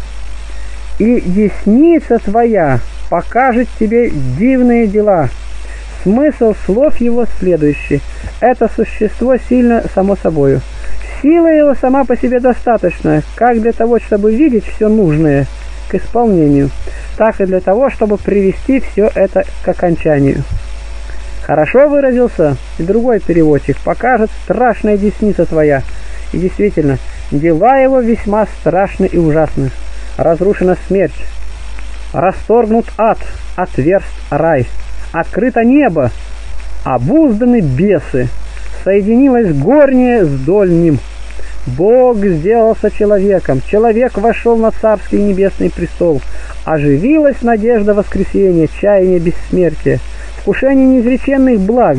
и десница твоя покажет тебе дивные дела. Смысл слов его следующий. Это существо сильно само собою. Сила его сама по себе достаточна, как для того, чтобы видеть все нужное к исполнению, так и для того, чтобы привести все это к окончанию. Хорошо выразился, и другой переводчик покажет страшная десница твоя. И действительно, дела его весьма страшны и ужасны разрушена смерть, расторгнут ад, отверст рай, открыто небо, обузданы бесы, соединилось горнее с дольним. Бог сделался человеком, человек вошел на царский небесный престол, оживилась надежда воскресения, чаяние бессмертия, вкушение неизреченных благ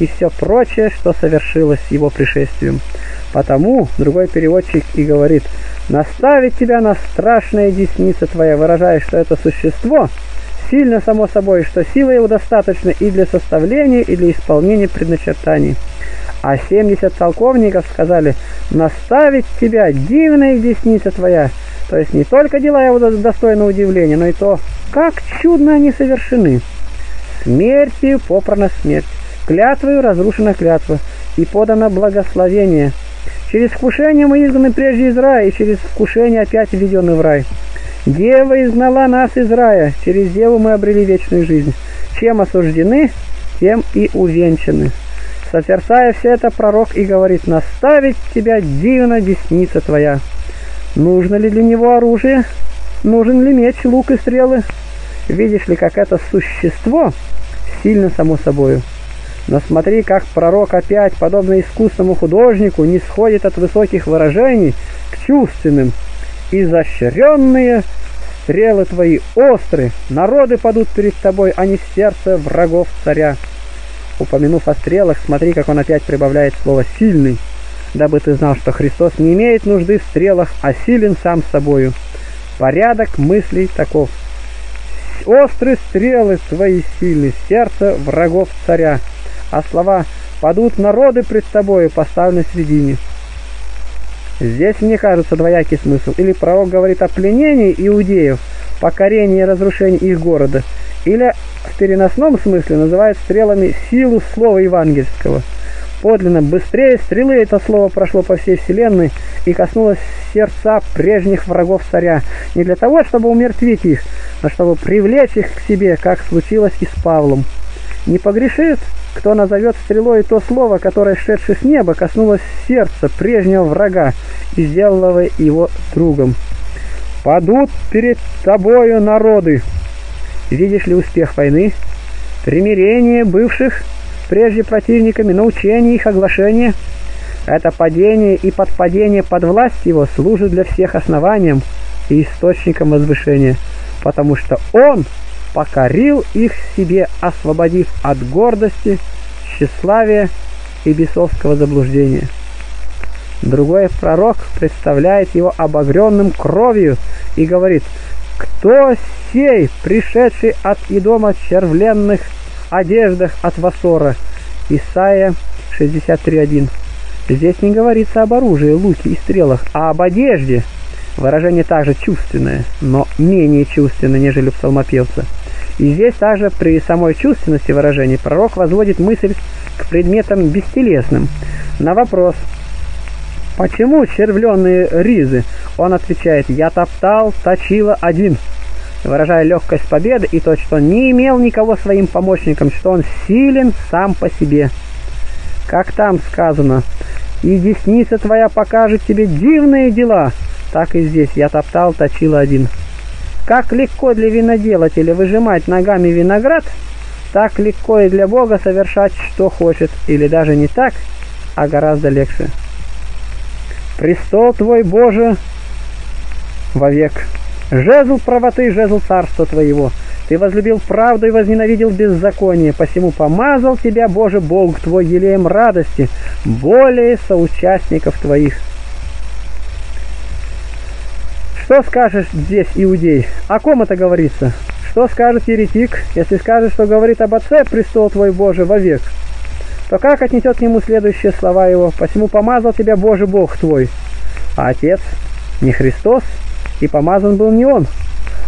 и все прочее, что совершилось его пришествием. Потому другой переводчик и говорит – наставить тебя на страшная десница твоя, выражая, что это существо сильно само собой, что сила его достаточна и для составления, и для исполнения предначертаний. А семьдесят толковников сказали, наставить тебя дивная десница твоя, то есть не только дела его достойны удивления, но и то, как чудно они совершены. Смертью попрана смерть, клятвою разрушена клятва, и подано благословение – Через вкушение мы изгнаны прежде из рая, и через вкушение опять введены в рай. Дева изгнала нас из рая, через Деву мы обрели вечную жизнь. Чем осуждены, тем и увенчаны. Созерцая все это, пророк и говорит, наставить тебя дивно десница твоя. Нужно ли для него оружие? Нужен ли меч, лук и стрелы? Видишь ли, как это существо сильно само собою. Но смотри, как пророк опять, подобно искусному художнику, не сходит от высоких выражений к чувственным. Изощренные стрелы твои остры, народы падут перед тобой, а не сердце врагов царя. Упомянув о стрелах, смотри, как он опять прибавляет слово «сильный», дабы ты знал, что Христос не имеет нужды в стрелах, а силен сам собою. Порядок мыслей таков. Острые стрелы твои сильны, сердце врагов царя а слова «падут народы пред тобою» поставлены в середине. Здесь, мне кажется, двоякий смысл. Или пророк говорит о пленении иудеев, покорении и разрушении их города, или в переносном смысле называет стрелами силу слова евангельского. Подлинно быстрее стрелы это слово прошло по всей вселенной и коснулось сердца прежних врагов царя, не для того, чтобы умертвить их, но чтобы привлечь их к себе, как случилось и с Павлом. Не погрешит, кто назовет стрелой то слово, которое, шедшее с неба, коснулось сердца прежнего врага и сделало его другом. «Падут перед тобою народы!» Видишь ли успех войны? Примирение бывших прежде противниками, научение их оглашение. Это падение и подпадение под власть его служит для всех основанием и источником возвышения, потому что он покорил их себе, освободив от гордости, тщеславия и бесовского заблуждения. Другой пророк представляет его обогренным кровью и говорит, «Кто сей, пришедший от Идома червленных одеждах от Васора?» Исайя 63.1. Здесь не говорится об оружии, луке и стрелах, а об одежде. Выражение также чувственное, но менее чувственное, нежели псалмопевца. И здесь также при самой чувственности выражений пророк возводит мысль к предметам бестелесным. На вопрос «Почему червленые ризы?» он отвечает «Я топтал, точила один» выражая легкость победы и то, что не имел никого своим помощником, что он силен сам по себе. Как там сказано, «И десница твоя покажет тебе дивные дела», так и здесь я топтал, точил один. Как легко для виноделателя выжимать ногами виноград, так легко и для Бога совершать, что хочет, или даже не так, а гораздо легче. Престол твой, Боже, вовек. Жезл правоты, жезл царства твоего. Ты возлюбил правду и возненавидел беззаконие, посему помазал тебя, Боже Бог твой, елеем радости, более соучастников твоих. Что скажешь здесь, иудей? О ком это говорится? Что скажет еретик, если скажет, что говорит об Отце, престол твой Боже, вовек? То как отнесет к нему следующие слова его? Посему помазал тебя Боже Бог твой. А Отец не Христос, и помазан был не он.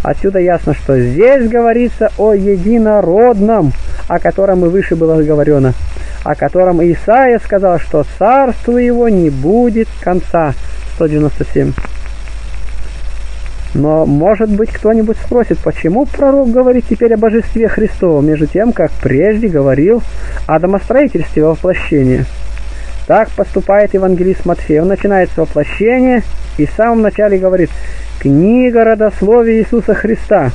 Отсюда ясно, что здесь говорится о единородном, о котором и выше было говорено, о котором Исаия сказал, что царство его не будет конца. 197. Но, может быть, кто-нибудь спросит, почему пророк говорит теперь о божестве Христовом, между тем, как прежде говорил о домостроительстве воплощения. Так поступает евангелист начинает с воплощения и в самом начале говорит «Книга родословия Иисуса Христа».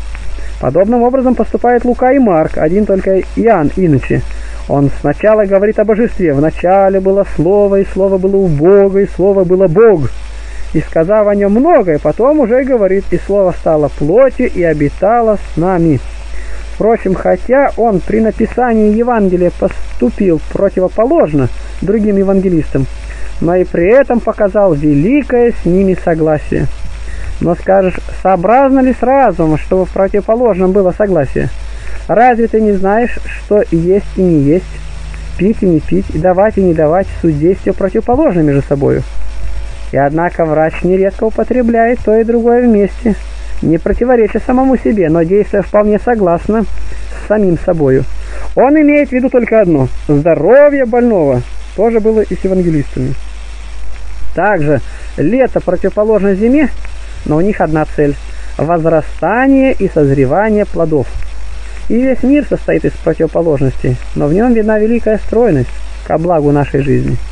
Подобным образом поступает Лука и Марк, один только Иоанн иначе. Он сначала говорит о божестве. «Вначале было Слово, и Слово было у Бога, и Слово было Бог» и сказав о нем многое, потом уже говорит, и слово стало плотью и обитало с нами. Впрочем, хотя он при написании Евангелия поступил противоположно другим евангелистам, но и при этом показал великое с ними согласие. Но скажешь, сообразно ли с разумом, чтобы в противоположном было согласие? Разве ты не знаешь, что есть и не есть, пить и не пить, давать и не давать, суть действия противоположны между собою? И однако врач нередко употребляет то и другое вместе, не противореча самому себе, но действуя вполне согласно с самим собою. Он имеет в виду только одно – здоровье больного. Тоже было и с евангелистами. Также лето противоположно зиме, но у них одна цель – возрастание и созревание плодов. И весь мир состоит из противоположностей, но в нем видна великая стройность ко благу нашей жизни –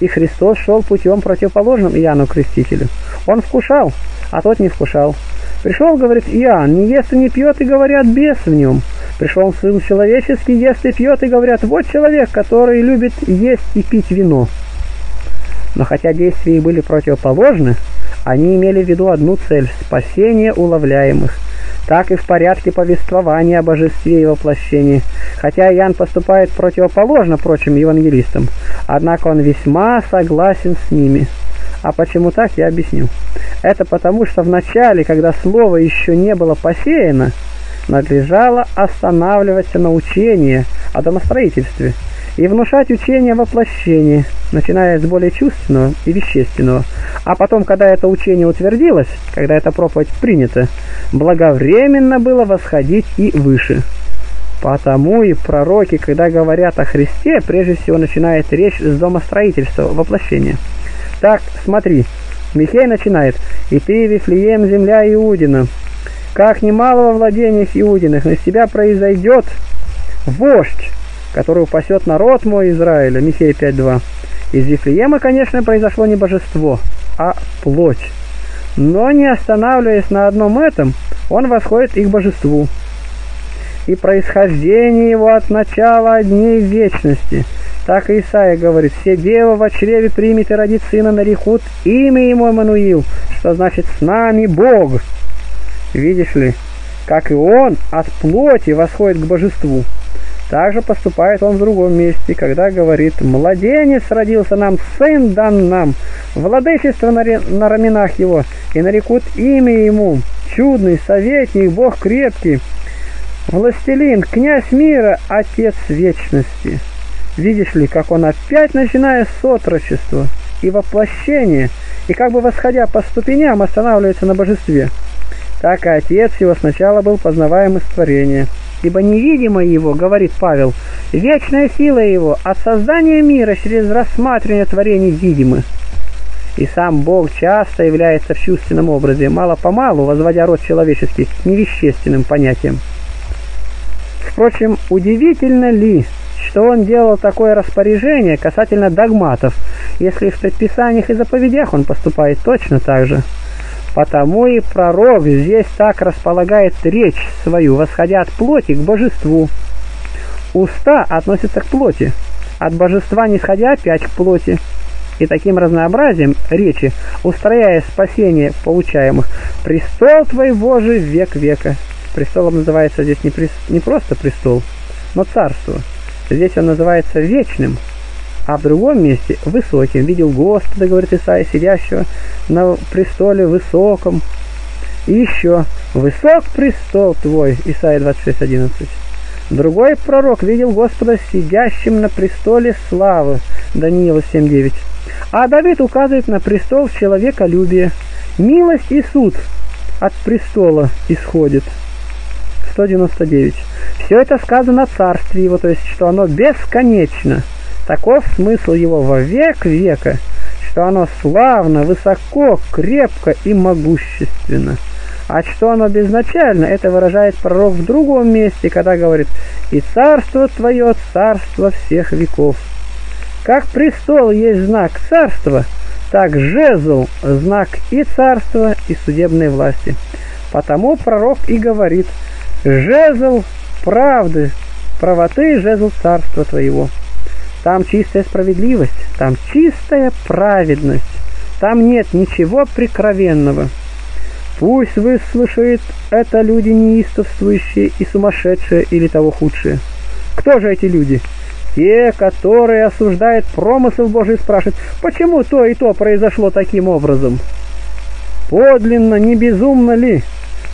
и Христос шел путем противоположным Иоанну Крестителю. Он вкушал, а тот не вкушал. Пришел, говорит, Иоанн, не ест и не пьет, и говорят, бес в нем. Пришел Сын Человеческий, ест и пьет, и говорят, вот человек, который любит есть и пить вино. Но хотя действия были противоположны, они имели в виду одну цель – спасение уловляемых – так и в порядке повествования о божестве и воплощении. Хотя Иоанн поступает противоположно прочим евангелистам, однако он весьма согласен с ними. А почему так, я объясню. Это потому, что в начале, когда слово еще не было посеяно, надлежало останавливаться на учении о домостроительстве – и внушать учение воплощения, начиная с более чувственного и вещественного. А потом, когда это учение утвердилось, когда эта проповедь принята, благовременно было восходить и выше. Потому и пророки, когда говорят о Христе, прежде всего начинает речь с домостроительства, воплощения. Так, смотри, Михей начинает, «И ты, Вифлеем, земля Иудина, как немало во владениях Иудиных, на тебя произойдет вождь, который упасет народ мой Израиля». Михея 5.2. Из Вифлеема, конечно, произошло не божество, а плоть. Но не останавливаясь на одном этом, он восходит и к божеству. И происхождение его от начала дней вечности. Так и Исаия говорит, «Все дева в чреве примет и родит сына нарекут имя ему Эммануил, что значит «с нами Бог». Видишь ли, как и он от плоти восходит к божеству. Также поступает он в другом месте, когда говорит «Младенец родился нам, сын дан нам, владычество на, на раменах его, и нарекут имя ему, чудный, советник, Бог крепкий, властелин, князь мира, отец вечности». Видишь ли, как он опять, начиная с отрочества и воплощения, и как бы восходя по ступеням, останавливается на божестве. Так и отец его сначала был познаваем из творения – ибо невидимое его, говорит Павел, вечная сила его от создания мира через рассматривание творений видимы. И сам Бог часто является в чувственном образе, мало-помалу возводя род человеческий к невещественным понятиям. Впрочем, удивительно ли, что он делал такое распоряжение касательно догматов, если в предписаниях и заповедях он поступает точно так же? Потому и пророк здесь так располагает речь свою, восходя от плоти к божеству. Уста относятся к плоти, от божества не сходя опять к плоти. И таким разнообразием речи, устрояя спасение получаемых, престол твой Божий век века. Престолом называется здесь не, при... не просто престол, но царство. Здесь он называется вечным, а в другом месте высоким видел Господа, говорит Исаия, сидящего на престоле высоком. И еще высок престол твой, Исаия 26.11. Другой пророк видел Господа сидящим на престоле славы, Даниила 7.9. А Давид указывает на престол человеколюбия. Милость и суд от престола исходит. 199. Все это сказано о царстве его, то есть, что оно бесконечно – Таков смысл его во век века, что оно славно, высоко, крепко и могущественно. А что оно безначально, это выражает пророк в другом месте, когда говорит «И царство твое, царство всех веков». Как престол есть знак царства, так жезл – знак и царства, и судебной власти. Потому пророк и говорит «Жезл правды, правоты, жезл царства твоего». Там чистая справедливость, там чистая праведность, там нет ничего прикровенного. Пусть выслушают это люди неистовствующие и сумасшедшие или того худшие. Кто же эти люди? Те, которые осуждают промысел Божий, спрашивают, почему то и то произошло таким образом? Подлинно, не безумно ли?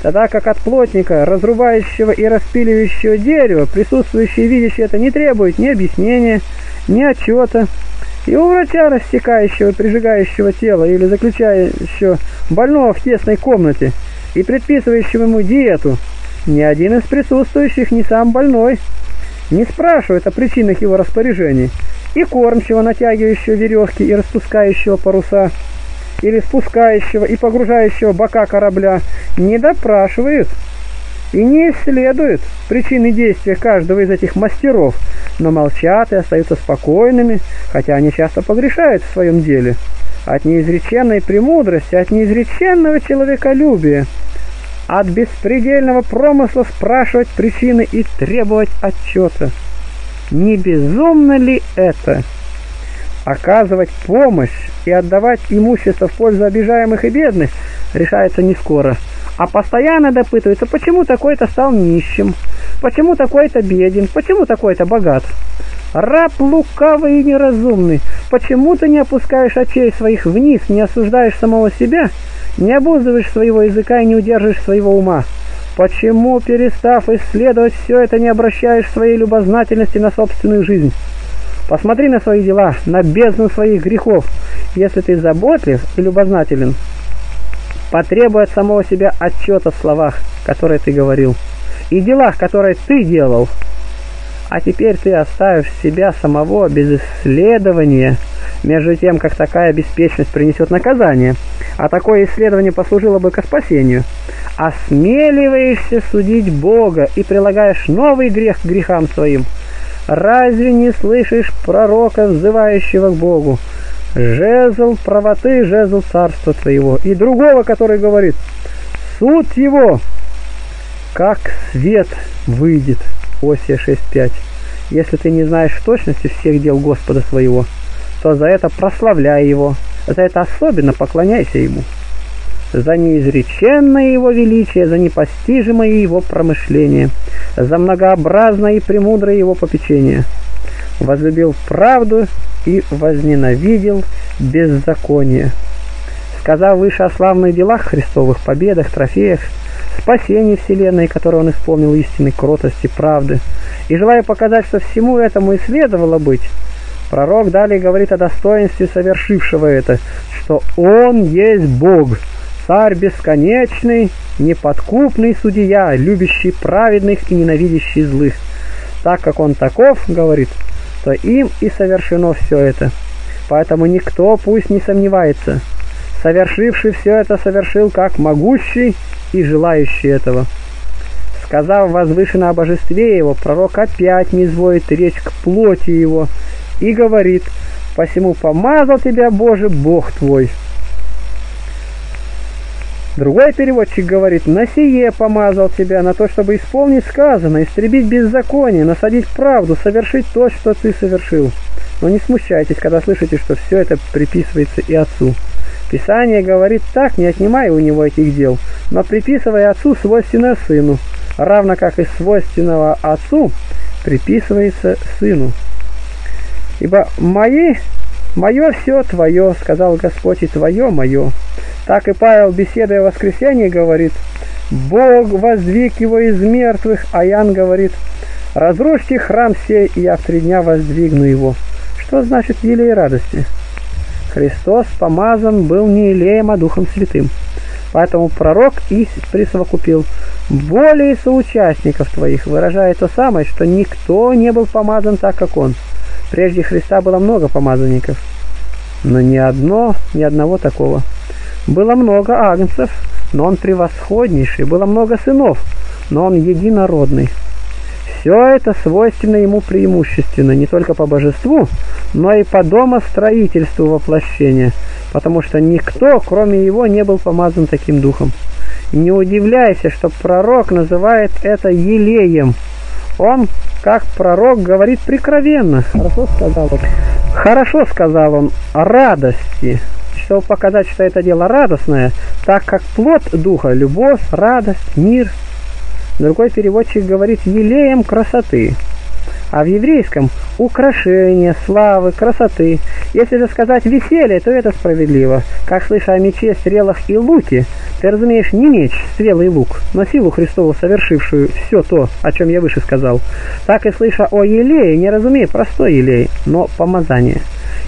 Тогда как от плотника, разрубающего и распиливающего дерево, присутствующие и видящие это не требуют ни объяснения, ни отчета. И у врача, растекающего, прижигающего тело или заключающего больного в тесной комнате и предписывающего ему диету, ни один из присутствующих, ни сам больной, не спрашивает о причинах его распоряжений, и кормчего, натягивающего веревки и распускающего паруса, или спускающего и погружающего бока корабля, не допрашивают и не исследуют причины действия каждого из этих мастеров, но молчат и остаются спокойными, хотя они часто погрешают в своем деле. От неизреченной премудрости, от неизреченного человеколюбия, от беспредельного промысла спрашивать причины и требовать отчета. Не безумно ли это? Оказывать помощь и отдавать имущество в пользу обижаемых и бедных решается не скоро – а постоянно допытываются, почему такой-то стал нищим, почему такой-то беден, почему такой-то богат. Раб лукавый и неразумный, почему ты не опускаешь очей своих вниз, не осуждаешь самого себя, не обуздываешь своего языка и не удерживаешь своего ума? Почему, перестав исследовать все это, не обращаешь своей любознательности на собственную жизнь? Посмотри на свои дела, на бездну своих грехов. Если ты заботлив и любознателен, потребуй от самого себя отчета в словах, которые ты говорил, и делах, которые ты делал. А теперь ты оставишь себя самого без исследования, между тем, как такая беспечность принесет наказание, а такое исследование послужило бы ко спасению. Осмеливаешься судить Бога и прилагаешь новый грех к грехам своим. Разве не слышишь пророка, взывающего к Богу? Жезл правоты, жезл царства твоего. И другого, который говорит, суд его, как свет выйдет. Осия 6.5. Если ты не знаешь в точности всех дел Господа своего, то за это прославляй его, за это особенно поклоняйся ему. За неизреченное его величие, за непостижимое его промышление, за многообразное и премудрое его попечение. Возлюбил правду и возненавидел беззаконие. Сказав выше о славных делах Христовых, победах, трофеях, спасении Вселенной, которое он исполнил истинной кротости, правды, и желая показать, что всему этому и следовало быть, пророк далее говорит о достоинстве совершившего это, что он есть Бог, царь бесконечный, неподкупный судья, любящий праведных и ненавидящий злых. Так как он таков, говорит, то им и совершено все это. Поэтому никто пусть не сомневается. Совершивший все это совершил как могущий и желающий этого. Сказав возвышенно о божестве его, пророк опять не изводит речь к плоти его и говорит, «Посему помазал тебя, Боже, Бог твой». Другой переводчик говорит, «На сие помазал тебя, на то, чтобы исполнить сказанное, истребить беззаконие, насадить правду, совершить то, что ты совершил». Но не смущайтесь, когда слышите, что все это приписывается и Отцу. Писание говорит так, не отнимая у него этих дел, но приписывая Отцу свойственное Сыну, равно как и свойственного Отцу приписывается Сыну. Ибо мои, мое все твое, сказал Господь, и твое мое. Так и Павел, беседуя о воскресенье, говорит, Бог воздвиг его из мертвых, а Ян говорит, разрушьте храм сей, и я в три дня воздвигну его. Что значит елей радости? Христос помазан был не Илеем, а Духом Святым. Поэтому пророк и присовокупил более соучастников твоих, выражая то самое, что никто не был помазан так, как он. Прежде Христа было много помазанников, но ни одно, ни одного такого. Было много агнцев, но он превосходнейший, было много сынов, но он единородный. Все это свойственно ему преимущественно не только по божеству, но и по домостроительству воплощения, потому что никто, кроме его, не был помазан таким духом. Не удивляйся, что пророк называет это елеем. Он, как пророк, говорит прикровенно. Хорошо сказал он. Хорошо сказал он радости, чтобы показать, что это дело радостное, так как плод духа – любовь, радость, мир – Другой переводчик говорит «елеем красоты». А в еврейском – украшения, славы, красоты. Если же сказать «веселье», то это справедливо. Как слыша о мече, стрелах и луке, ты разумеешь не меч, стрелы и лук, но силу Христову, совершившую все то, о чем я выше сказал. Так и слыша о елее, не разумей простой елей, но помазание.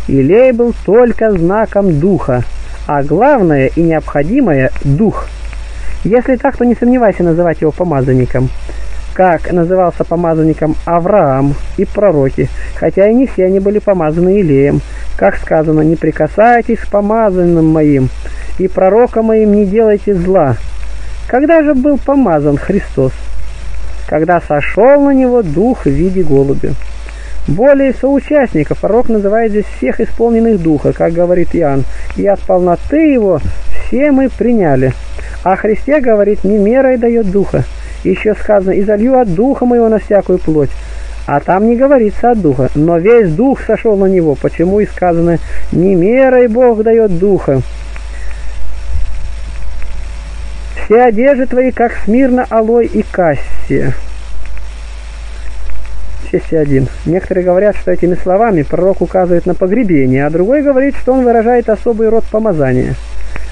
Елей был только знаком духа, а главное и необходимое – дух – если так, то не сомневайся называть его помазанником, как назывался помазанником Авраам и пророки, хотя и не все они были помазаны Илеем. Как сказано, не прикасайтесь к помазанным моим, и пророка моим не делайте зла. Когда же был помазан Христос? Когда сошел на него дух в виде голубя. Более соучастников пророк называет здесь всех исполненных духа, как говорит Иоанн, и от полноты его все мы приняли. О Христе говорит, не мерой дает духа. Еще сказано, и залью от духа моего на всякую плоть. А там не говорится от духа, но весь дух сошел на него. Почему и сказано, не мерой Бог дает духа. Все одежды твои, как смирно алой и кассия. 6.1. Некоторые говорят, что этими словами пророк указывает на погребение, а другой говорит, что он выражает особый род помазания.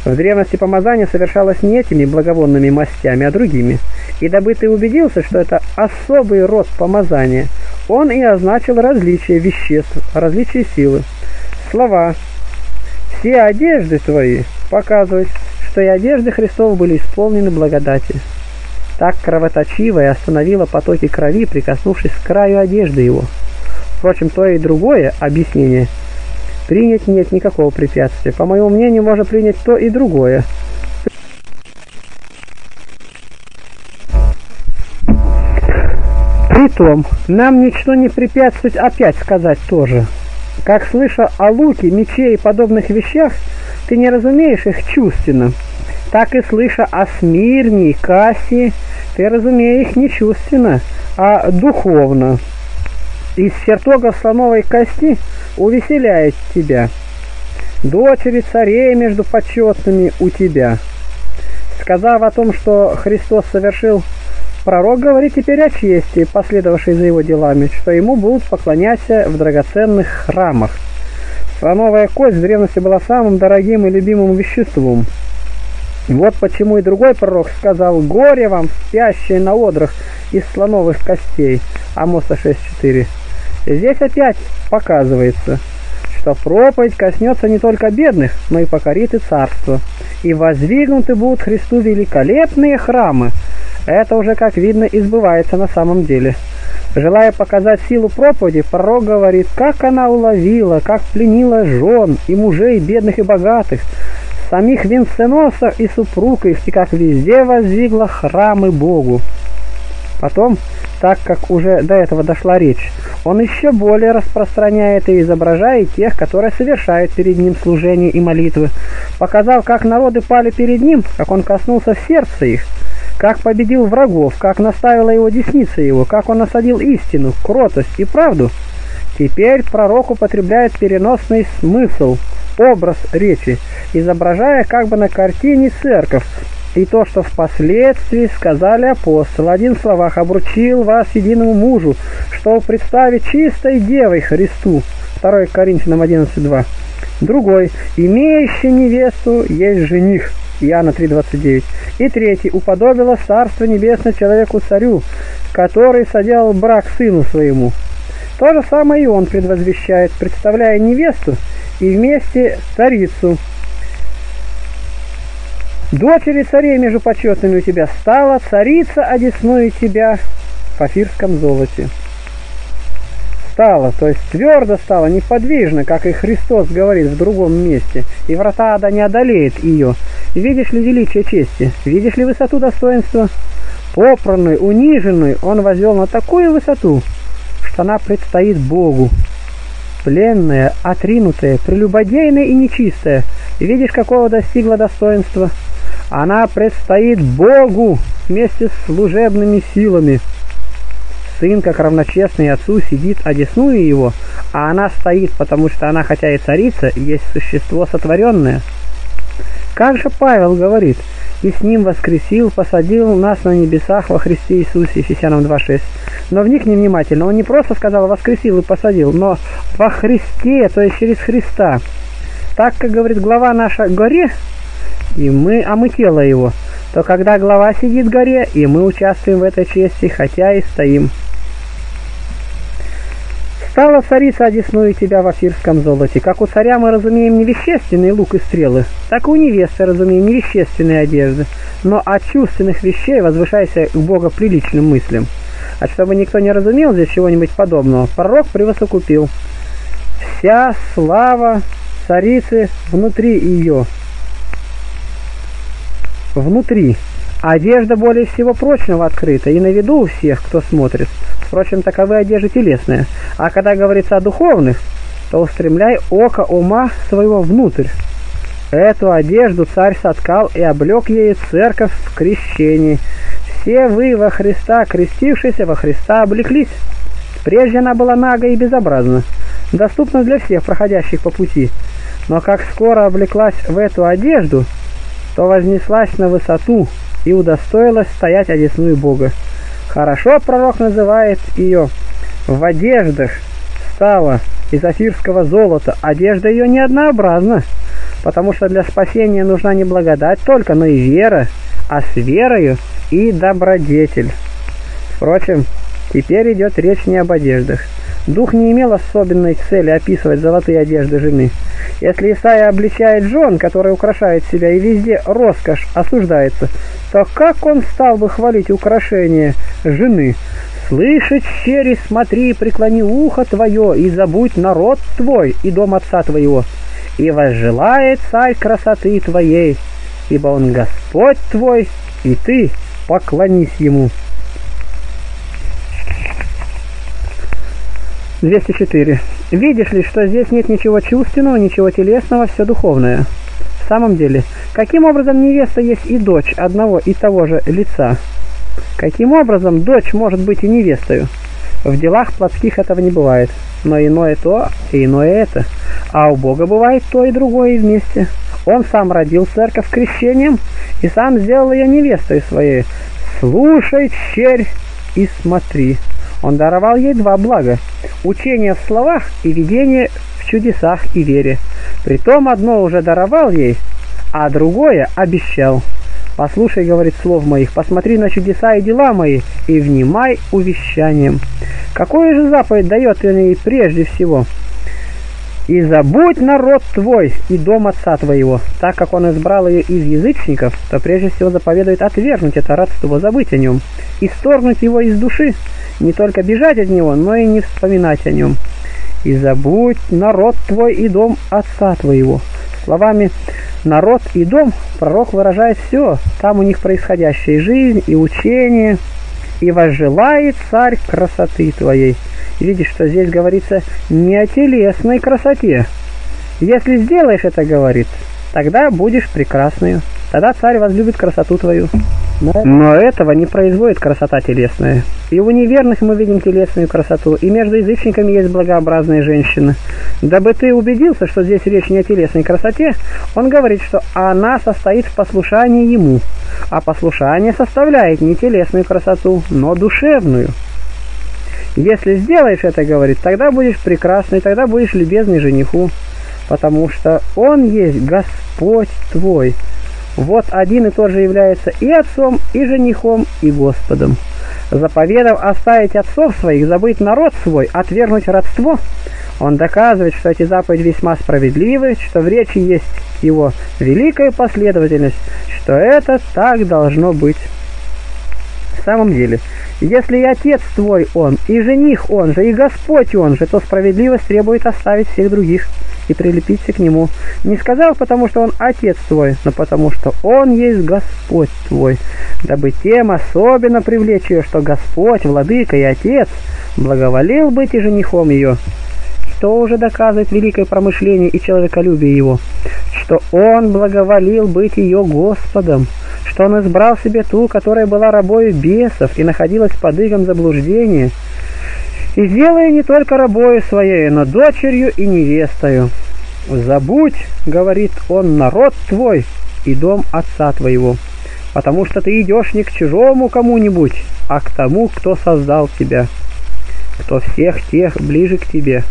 В древности помазание совершалось не этими благовонными мастями, а другими. И дабы ты убедился, что это особый род помазания, он и означил различие веществ, различие силы. Слова «все одежды твои» показывают, что и одежды Христов были исполнены благодати. так кровоточивая остановила потоки крови, прикоснувшись к краю одежды его. Впрочем, то и другое объяснение принять нет никакого препятствия. По моему мнению, можно принять то и другое. Притом, нам ничто не препятствует опять сказать тоже. Как слыша о луке, мече и подобных вещах, ты не разумеешь их чувственно, так и слыша о Смирне и Кассе, ты разумеешь их не чувственно, а духовно. Из чертога слоновой кости увеселяет тебя. Дочери царей между почетными у тебя. Сказав о том, что Христос совершил Пророк говорит теперь о чести, последовавшей за его делами, что ему будут поклоняться в драгоценных храмах. Слоновая кость в древности была самым дорогим и любимым веществом. Вот почему и другой пророк сказал «Горе вам, спящие на одрах из слоновых костей» Амоса 6.4. Здесь опять показывается, что проповедь коснется не только бедных, но и покорит и царство. И воздвигнуты будут Христу великолепные храмы, это уже, как видно, избывается на самом деле. Желая показать силу проповеди, пророк говорит, как она уловила, как пленила жен и мужей бедных и богатых, самих венценосов и супруг их, и как везде воздвигла храмы Богу. Потом, так как уже до этого дошла речь, он еще более распространяет и изображает тех, которые совершают перед ним служение и молитвы, показав, как народы пали перед ним, как он коснулся сердца их, как победил врагов, как наставила его десница его, как он насадил истину, кротость и правду. Теперь пророк употребляет переносный смысл, образ речи, изображая как бы на картине церковь, и то, что впоследствии сказали апостолы. Один в словах «обручил вас единому мужу, чтобы представить чистой девой Христу». 2 Коринфянам 11.2. Другой «имеющий невесту есть жених». Иоанна 3.29. И третий, уподобило Царство Небесное человеку-царю, который соделал брак сыну своему. То же самое и он предвозвещает, представляя невесту и вместе царицу. Дочери царей между почетными у тебя стала, царица одесную тебя в афирском золоте стала, то есть твердо стала, неподвижно, как и Христос говорит в другом месте, и врата ада не одолеет ее. Видишь ли величие чести? Видишь ли высоту достоинства? Попранную, униженную он возвел на такую высоту, что она предстоит Богу. Пленная, отринутая, прелюбодейная и нечистая. Видишь, какого достигла достоинства? Она предстоит Богу вместе с служебными силами. Сын, как равночестный отцу, сидит, одесную его, а она стоит, потому что она, хотя и царица, есть существо сотворенное. Как же Павел говорит, и с ним воскресил, посадил нас на небесах во Христе Иисусе, Ефесянам 2.6. Но вник невнимательно, он не просто сказал воскресил и посадил, но во Христе, то есть через Христа. Так, как говорит глава наша горе, и мы, а мы тело его, то когда глава сидит в горе, и мы участвуем в этой чести, хотя и стоим. Стала царица одесную тебя в афирском золоте. Как у царя мы разумеем невещественный лук и стрелы, так и у невесты разумеем невещественные одежды. Но от чувственных вещей возвышайся к богоприличным мыслям. А чтобы никто не разумел здесь чего-нибудь подобного, пророк превосокупил. Вся слава царицы внутри ее. Внутри. Одежда более всего прочного открыта и на виду у всех, кто смотрит. Впрочем, таковы одежды телесные. А когда говорится о духовных, то устремляй око ума своего внутрь. Эту одежду царь соткал и облег ею церковь в крещении. Все вы во Христа, крестившиеся во Христа, облеклись. Прежде она была нага и безобразна, доступна для всех проходящих по пути. Но как скоро облеклась в эту одежду, то вознеслась на высоту и удостоилась стоять одесную Бога. Хорошо пророк называет ее в одеждах стала из афирского золота. Одежда ее не однообразна, потому что для спасения нужна не благодать только, но и вера, а с верою и добродетель. Впрочем, теперь идет речь не об одеждах. Дух не имел особенной цели описывать золотые одежды жены. Если Исаия обличает жен, которые украшают себя, и везде роскошь осуждается, то как он стал бы хвалить украшение жены? Слышать, щери, смотри, преклони ухо твое, и забудь народ твой и дом отца твоего. И возжелает царь красоты твоей, ибо он Господь твой, и ты поклонись ему. 204. Видишь ли, что здесь нет ничего чувственного, ничего телесного, все духовное. В самом деле, каким образом невеста есть и дочь одного и того же лица? Каким образом дочь может быть и невестою? В делах плотских этого не бывает, но иное то и иное это. А у Бога бывает то и другое вместе. Он сам родил церковь крещением и сам сделал ее невестой своей. Слушай, черь, и смотри. Он даровал ей два блага – учение в словах и видение в чудесах и вере. Притом одно уже даровал ей, а другое обещал. Послушай, говорит, слов моих, посмотри на чудеса и дела мои, и внимай увещанием. Какое же заповедь дает он ей прежде всего? И забудь народ твой и дом отца твоего. Так как он избрал ее из язычников, то прежде всего заповедует отвергнуть это родство, забыть о нем, и сторгнуть его из души, не только бежать от него, но и не вспоминать о нем. И забудь народ твой и дом отца твоего. Словами «народ» и «дом» пророк выражает все, там у них происходящая жизнь и учение, и возжелает царь красоты твоей. Видишь, что здесь говорится не о телесной красоте. Если сделаешь это, говорит, тогда будешь прекрасную. Тогда царь возлюбит красоту твою. Но этого не производит красота телесная. И у неверных мы видим телесную красоту, и между язычниками есть благообразные женщины. Дабы ты убедился, что здесь речь не о телесной красоте, он говорит, что она состоит в послушании ему, а послушание составляет не телесную красоту, но душевную. Если сделаешь это, говорит, тогда будешь прекрасный, тогда будешь любезный жениху, потому что он есть Господь твой, вот один и тот же является и отцом, и женихом, и Господом. Заповедав оставить отцов своих, забыть народ свой, отвергнуть родство, он доказывает, что эти заповеди весьма справедливы, что в речи есть его великая последовательность, что это так должно быть. В самом деле, если и отец твой он, и жених он же, и Господь он же, то справедливость требует оставить всех других и прилепиться к нему. Не сказал, потому что он отец твой, но потому что он есть Господь твой, дабы тем особенно привлечь ее, что Господь, владыка и отец, благоволил быть и женихом ее. Что уже доказывает великое промышление и человеколюбие его, что он благоволил быть ее Господом, что он избрал себе ту, которая была рабою бесов и находилась под игом заблуждения, и сделай не только рабою своей, но дочерью и невестою. Забудь, говорит он, народ твой и дом отца твоего, потому что ты идешь не к чужому кому-нибудь, а к тому, кто создал тебя, кто всех тех ближе к тебе,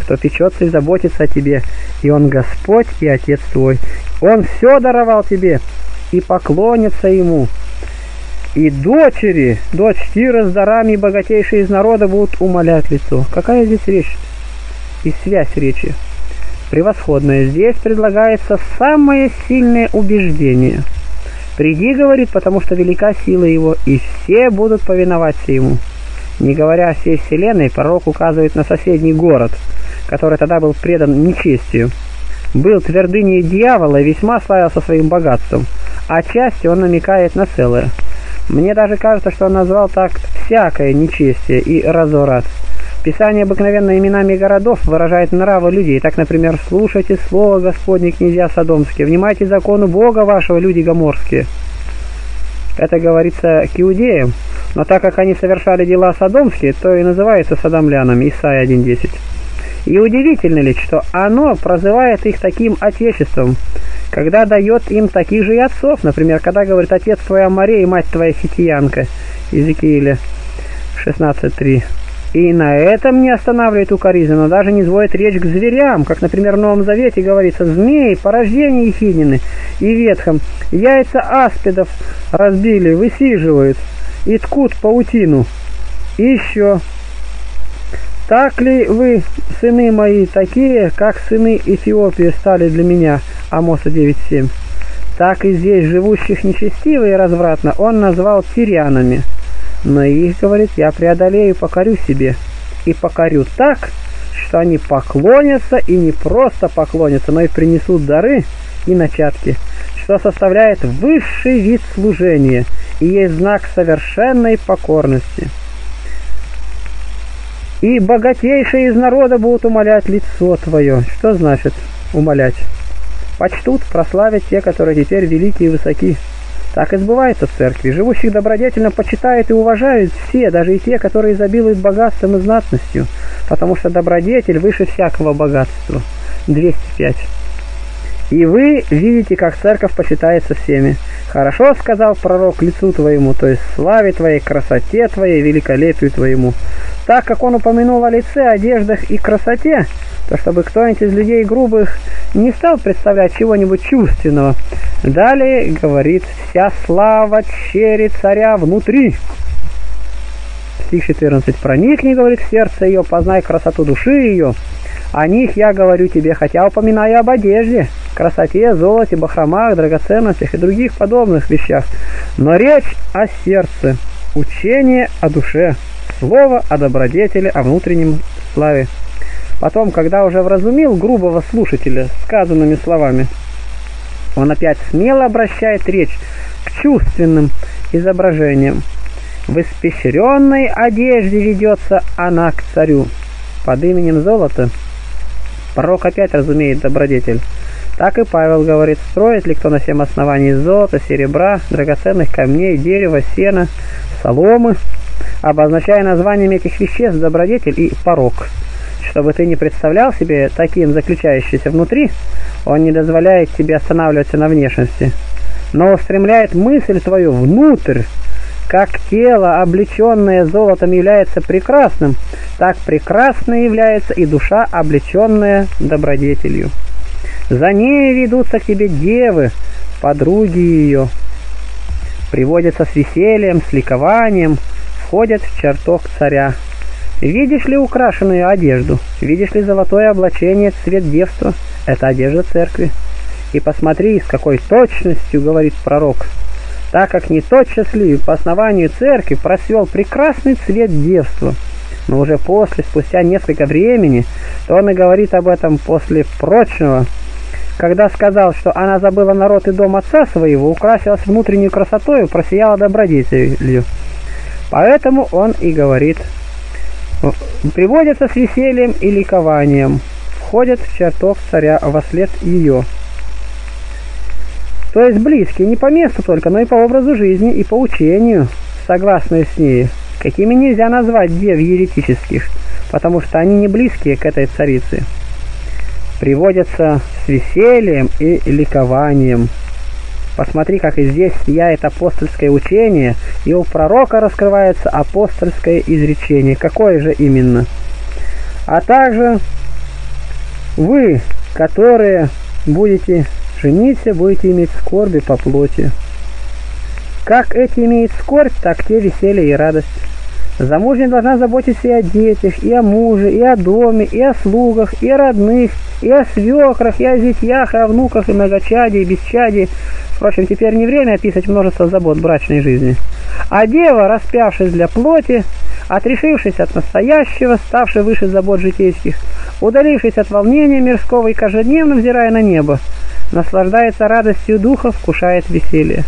кто печется и заботится о тебе, и он Господь и Отец твой. Он все даровал тебе, и поклонится ему, и дочери, дочь Тира с дарами богатейшие из народа будут умолять лицо. Какая здесь речь и связь речи? Превосходная. Здесь предлагается самое сильное убеждение. «Приди, — говорит, — потому что велика сила его, и все будут повиноваться ему». Не говоря о всей вселенной, пророк указывает на соседний город, который тогда был предан нечестию. Был твердыней дьявола и весьма славился своим богатством, а частью он намекает на целое – мне даже кажется, что он назвал так всякое нечестие и разврат. Писание обыкновенно именами городов выражает нравы людей. Так, например, «Слушайте слово Господне, князья Содомские, внимайте закону Бога вашего, люди гоморские». Это говорится к иудеям, но так как они совершали дела содомские, то и называются содомлянами, Исайя 1.10. И удивительно ли, что оно прозывает их таким отечеством, когда дает им таких же и отцов, например, когда говорит «Отец твой Амаре и мать твоя Ситиянка» Иезекииля 16.3. И на этом не останавливает укоризненно, даже не зводит речь к зверям, как, например, в Новом Завете говорится «Змеи, порождение Ехидины» и Ветхом, яйца аспидов разбили, высиживают и ткут паутину. И еще так ли вы, сыны мои, такие, как сыны Эфиопии стали для меня? Амоса 9.7. так и здесь живущих нечестиво и развратно он назвал тирянами. Но их, говорит, я преодолею, покорю себе. И покорю так, что они поклонятся и не просто поклонятся, но и принесут дары и начатки, что составляет высший вид служения и есть знак совершенной покорности. И богатейшие из народа будут умолять лицо твое. Что значит умолять? Почтут, прославят те, которые теперь великие и высоки. Так и сбывается в церкви. Живущих добродетельно почитают и уважают все, даже и те, которые изобилуют богатством и знатностью, потому что добродетель выше всякого богатства. 205. И вы видите, как церковь почитается всеми. Хорошо сказал пророк лицу твоему, то есть славе твоей, красоте твоей, великолепию твоему. Так как он упомянул о лице, одеждах и красоте, то чтобы кто-нибудь из людей грубых не стал представлять чего-нибудь чувственного. Далее говорит «Вся слава черри царя внутри». Стих 14. «Проникни, — говорит, — в сердце ее, познай красоту души ее. О них я говорю тебе, хотя упоминаю об одежде, красоте, золоте, бахромах, драгоценностях и других подобных вещах. Но речь о сердце, учение о душе, слово о добродетели, о внутреннем славе». Потом, когда уже вразумил грубого слушателя сказанными словами, он опять смело обращает речь к чувственным изображениям. В испещренной одежде ведется она к царю. Под именем золота пророк опять разумеет добродетель. Так и Павел говорит, строит ли кто на всем основании золота, серебра, драгоценных камней, дерева, сена, соломы, обозначая названиями этих веществ добродетель и порок чтобы ты не представлял себе таким заключающийся внутри, он не дозволяет тебе останавливаться на внешности, но устремляет мысль твою внутрь, как тело, облеченное золотом, является прекрасным, так прекрасной является и душа, облеченная добродетелью. За ней ведутся к тебе девы, подруги ее, приводятся с весельем, с ликованием, входят в чертог царя. Видишь ли украшенную одежду? Видишь ли золотое облачение, цвет девства? Это одежда церкви. И посмотри, с какой точностью, говорит пророк, так как не тотчас ли по основанию церкви просвел прекрасный цвет девства, но уже после, спустя несколько времени, то он и говорит об этом после прочного, когда сказал, что она забыла народ и дом отца своего, украсилась внутренней красотой, просияла добродетелью. Поэтому он и говорит приводятся с весельем и ликованием, входят в чертог царя во след ее. То есть близкие не по месту только, но и по образу жизни и по учению, согласные с ней, какими нельзя назвать дев еретических, потому что они не близкие к этой царице. Приводятся с весельем и ликованием. Посмотри, как и здесь сияет апостольское учение, и у пророка раскрывается апостольское изречение. Какое же именно? А также вы, которые будете жениться, будете иметь скорби по плоти. Как эти имеют скорбь, так те веселье и радость. Замужняя должна заботиться и о детях, и о муже, и о доме, и о слугах, и о родных, и о свекрах, и о зятьях, и о внуках, и многочадии, и бесчадии. Впрочем, теперь не время описать множество забот брачной жизни. А дева, распявшись для плоти, отрешившись от настоящего, ставшей выше забот житейских, удалившись от волнения мирского и каждодневно взирая на небо, наслаждается радостью духа, вкушает веселье.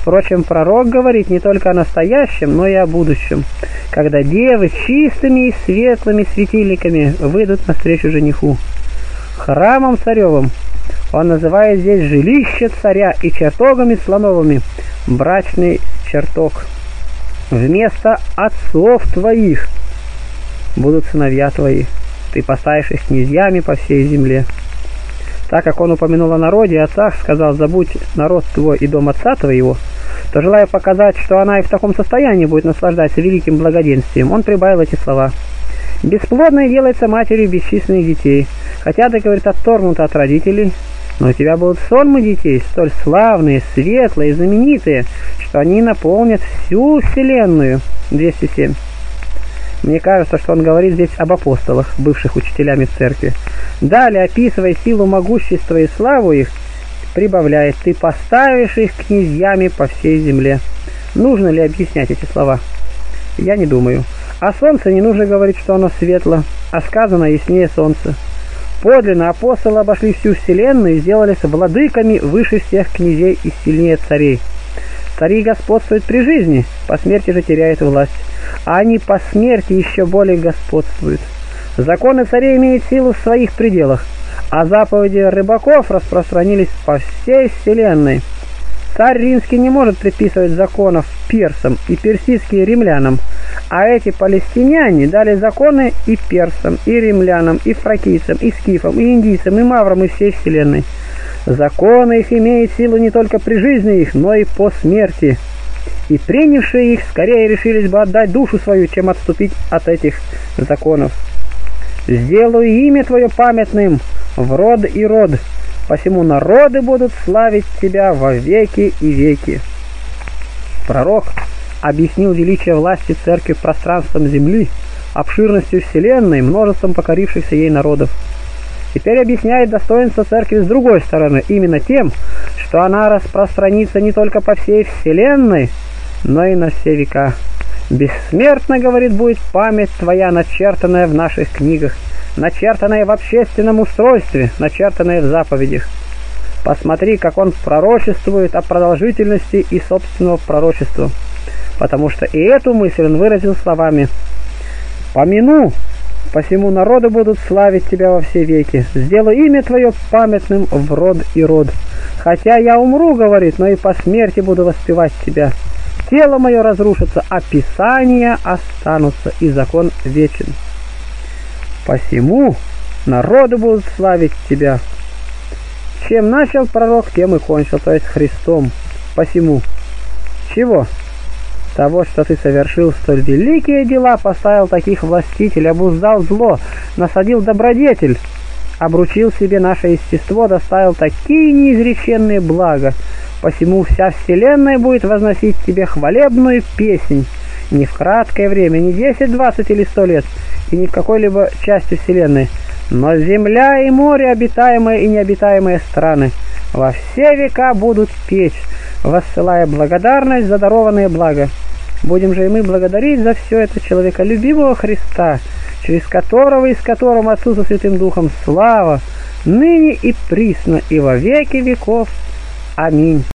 Впрочем, пророк говорит не только о настоящем, но и о будущем, когда девы чистыми и светлыми светильниками выйдут навстречу жениху. Храмом царевым он называет здесь жилище царя и чертогами слоновыми брачный чертог. Вместо отцов твоих будут сыновья твои. Ты поставишь их князьями по всей земле. Так как он упомянул о народе и отцах, сказал, забудь народ твой и дом отца твоего, то, желая показать, что она и в таком состоянии будет наслаждаться великим благоденствием, он прибавил эти слова. Бесплодной делается матерью бесчисленных детей, хотя, ты, говорит, отторгнута от родителей, но у тебя будут сонмы детей, столь славные, светлые, знаменитые, что они наполнят всю вселенную. 207. Мне кажется, что он говорит здесь об апостолах, бывших учителями церкви. Далее, описывая силу могущества и славу их, прибавляет, ты поставишь их князьями по всей земле. Нужно ли объяснять эти слова? Я не думаю. О солнце не нужно говорить, что оно светло, а сказано яснее солнца. Подлинно апостолы обошли всю вселенную и сделались владыками выше всех князей и сильнее царей. Цари господствуют при жизни, по смерти же теряют власть, а они по смерти еще более господствуют. Законы царей имеют силу в своих пределах, а заповеди рыбаков распространились по всей вселенной. Царь римский не может предписывать законов персам и персидские римлянам, а эти палестиняне дали законы и персам, и римлянам, и фракийцам, и скифам, и индийцам, и маврам, и всей вселенной. Законы их имеют силу не только при жизни их, но и по смерти. И принявшие их скорее решились бы отдать душу свою, чем отступить от этих законов. «Сделаю имя твое памятным в род и род, посему народы будут славить тебя во веки и веки. Пророк объяснил величие власти церкви пространством земли, обширностью вселенной, множеством покорившихся ей народов. Теперь объясняет достоинство церкви с другой стороны, именно тем, что она распространится не только по всей вселенной, но и на все века. Бессмертно, говорит, будет память твоя, начертанная в наших книгах, начертанное в общественном устройстве, начертанное в заповедях. Посмотри, как он пророчествует о продолжительности и собственного пророчества, потому что и эту мысль он выразил словами «Помяну, посему народы будут славить тебя во все веки, сделаю имя твое памятным в род и род. Хотя я умру, говорит, но и по смерти буду воспевать тебя. Тело мое разрушится, а Писания останутся, и закон вечен». Посему народы будут славить тебя. Чем начал пророк, тем и кончил, то есть Христом. Посему. Чего? Того, что ты совершил столь великие дела, поставил таких властителей, обуздал зло, насадил добродетель, обручил себе наше естество, доставил такие неизреченные блага. Посему вся вселенная будет возносить тебе хвалебную песнь, не в краткое время, не 10, 20 или 100 лет, и не в какой-либо части Вселенной, но земля и море, обитаемые и необитаемые страны, во все века будут петь, воссылая благодарность за дарованное благо. Будем же и мы благодарить за все это человеколюбивого Христа, через которого и с которым Отцу со Святым Духом слава, ныне и присно, и во веки веков. Аминь.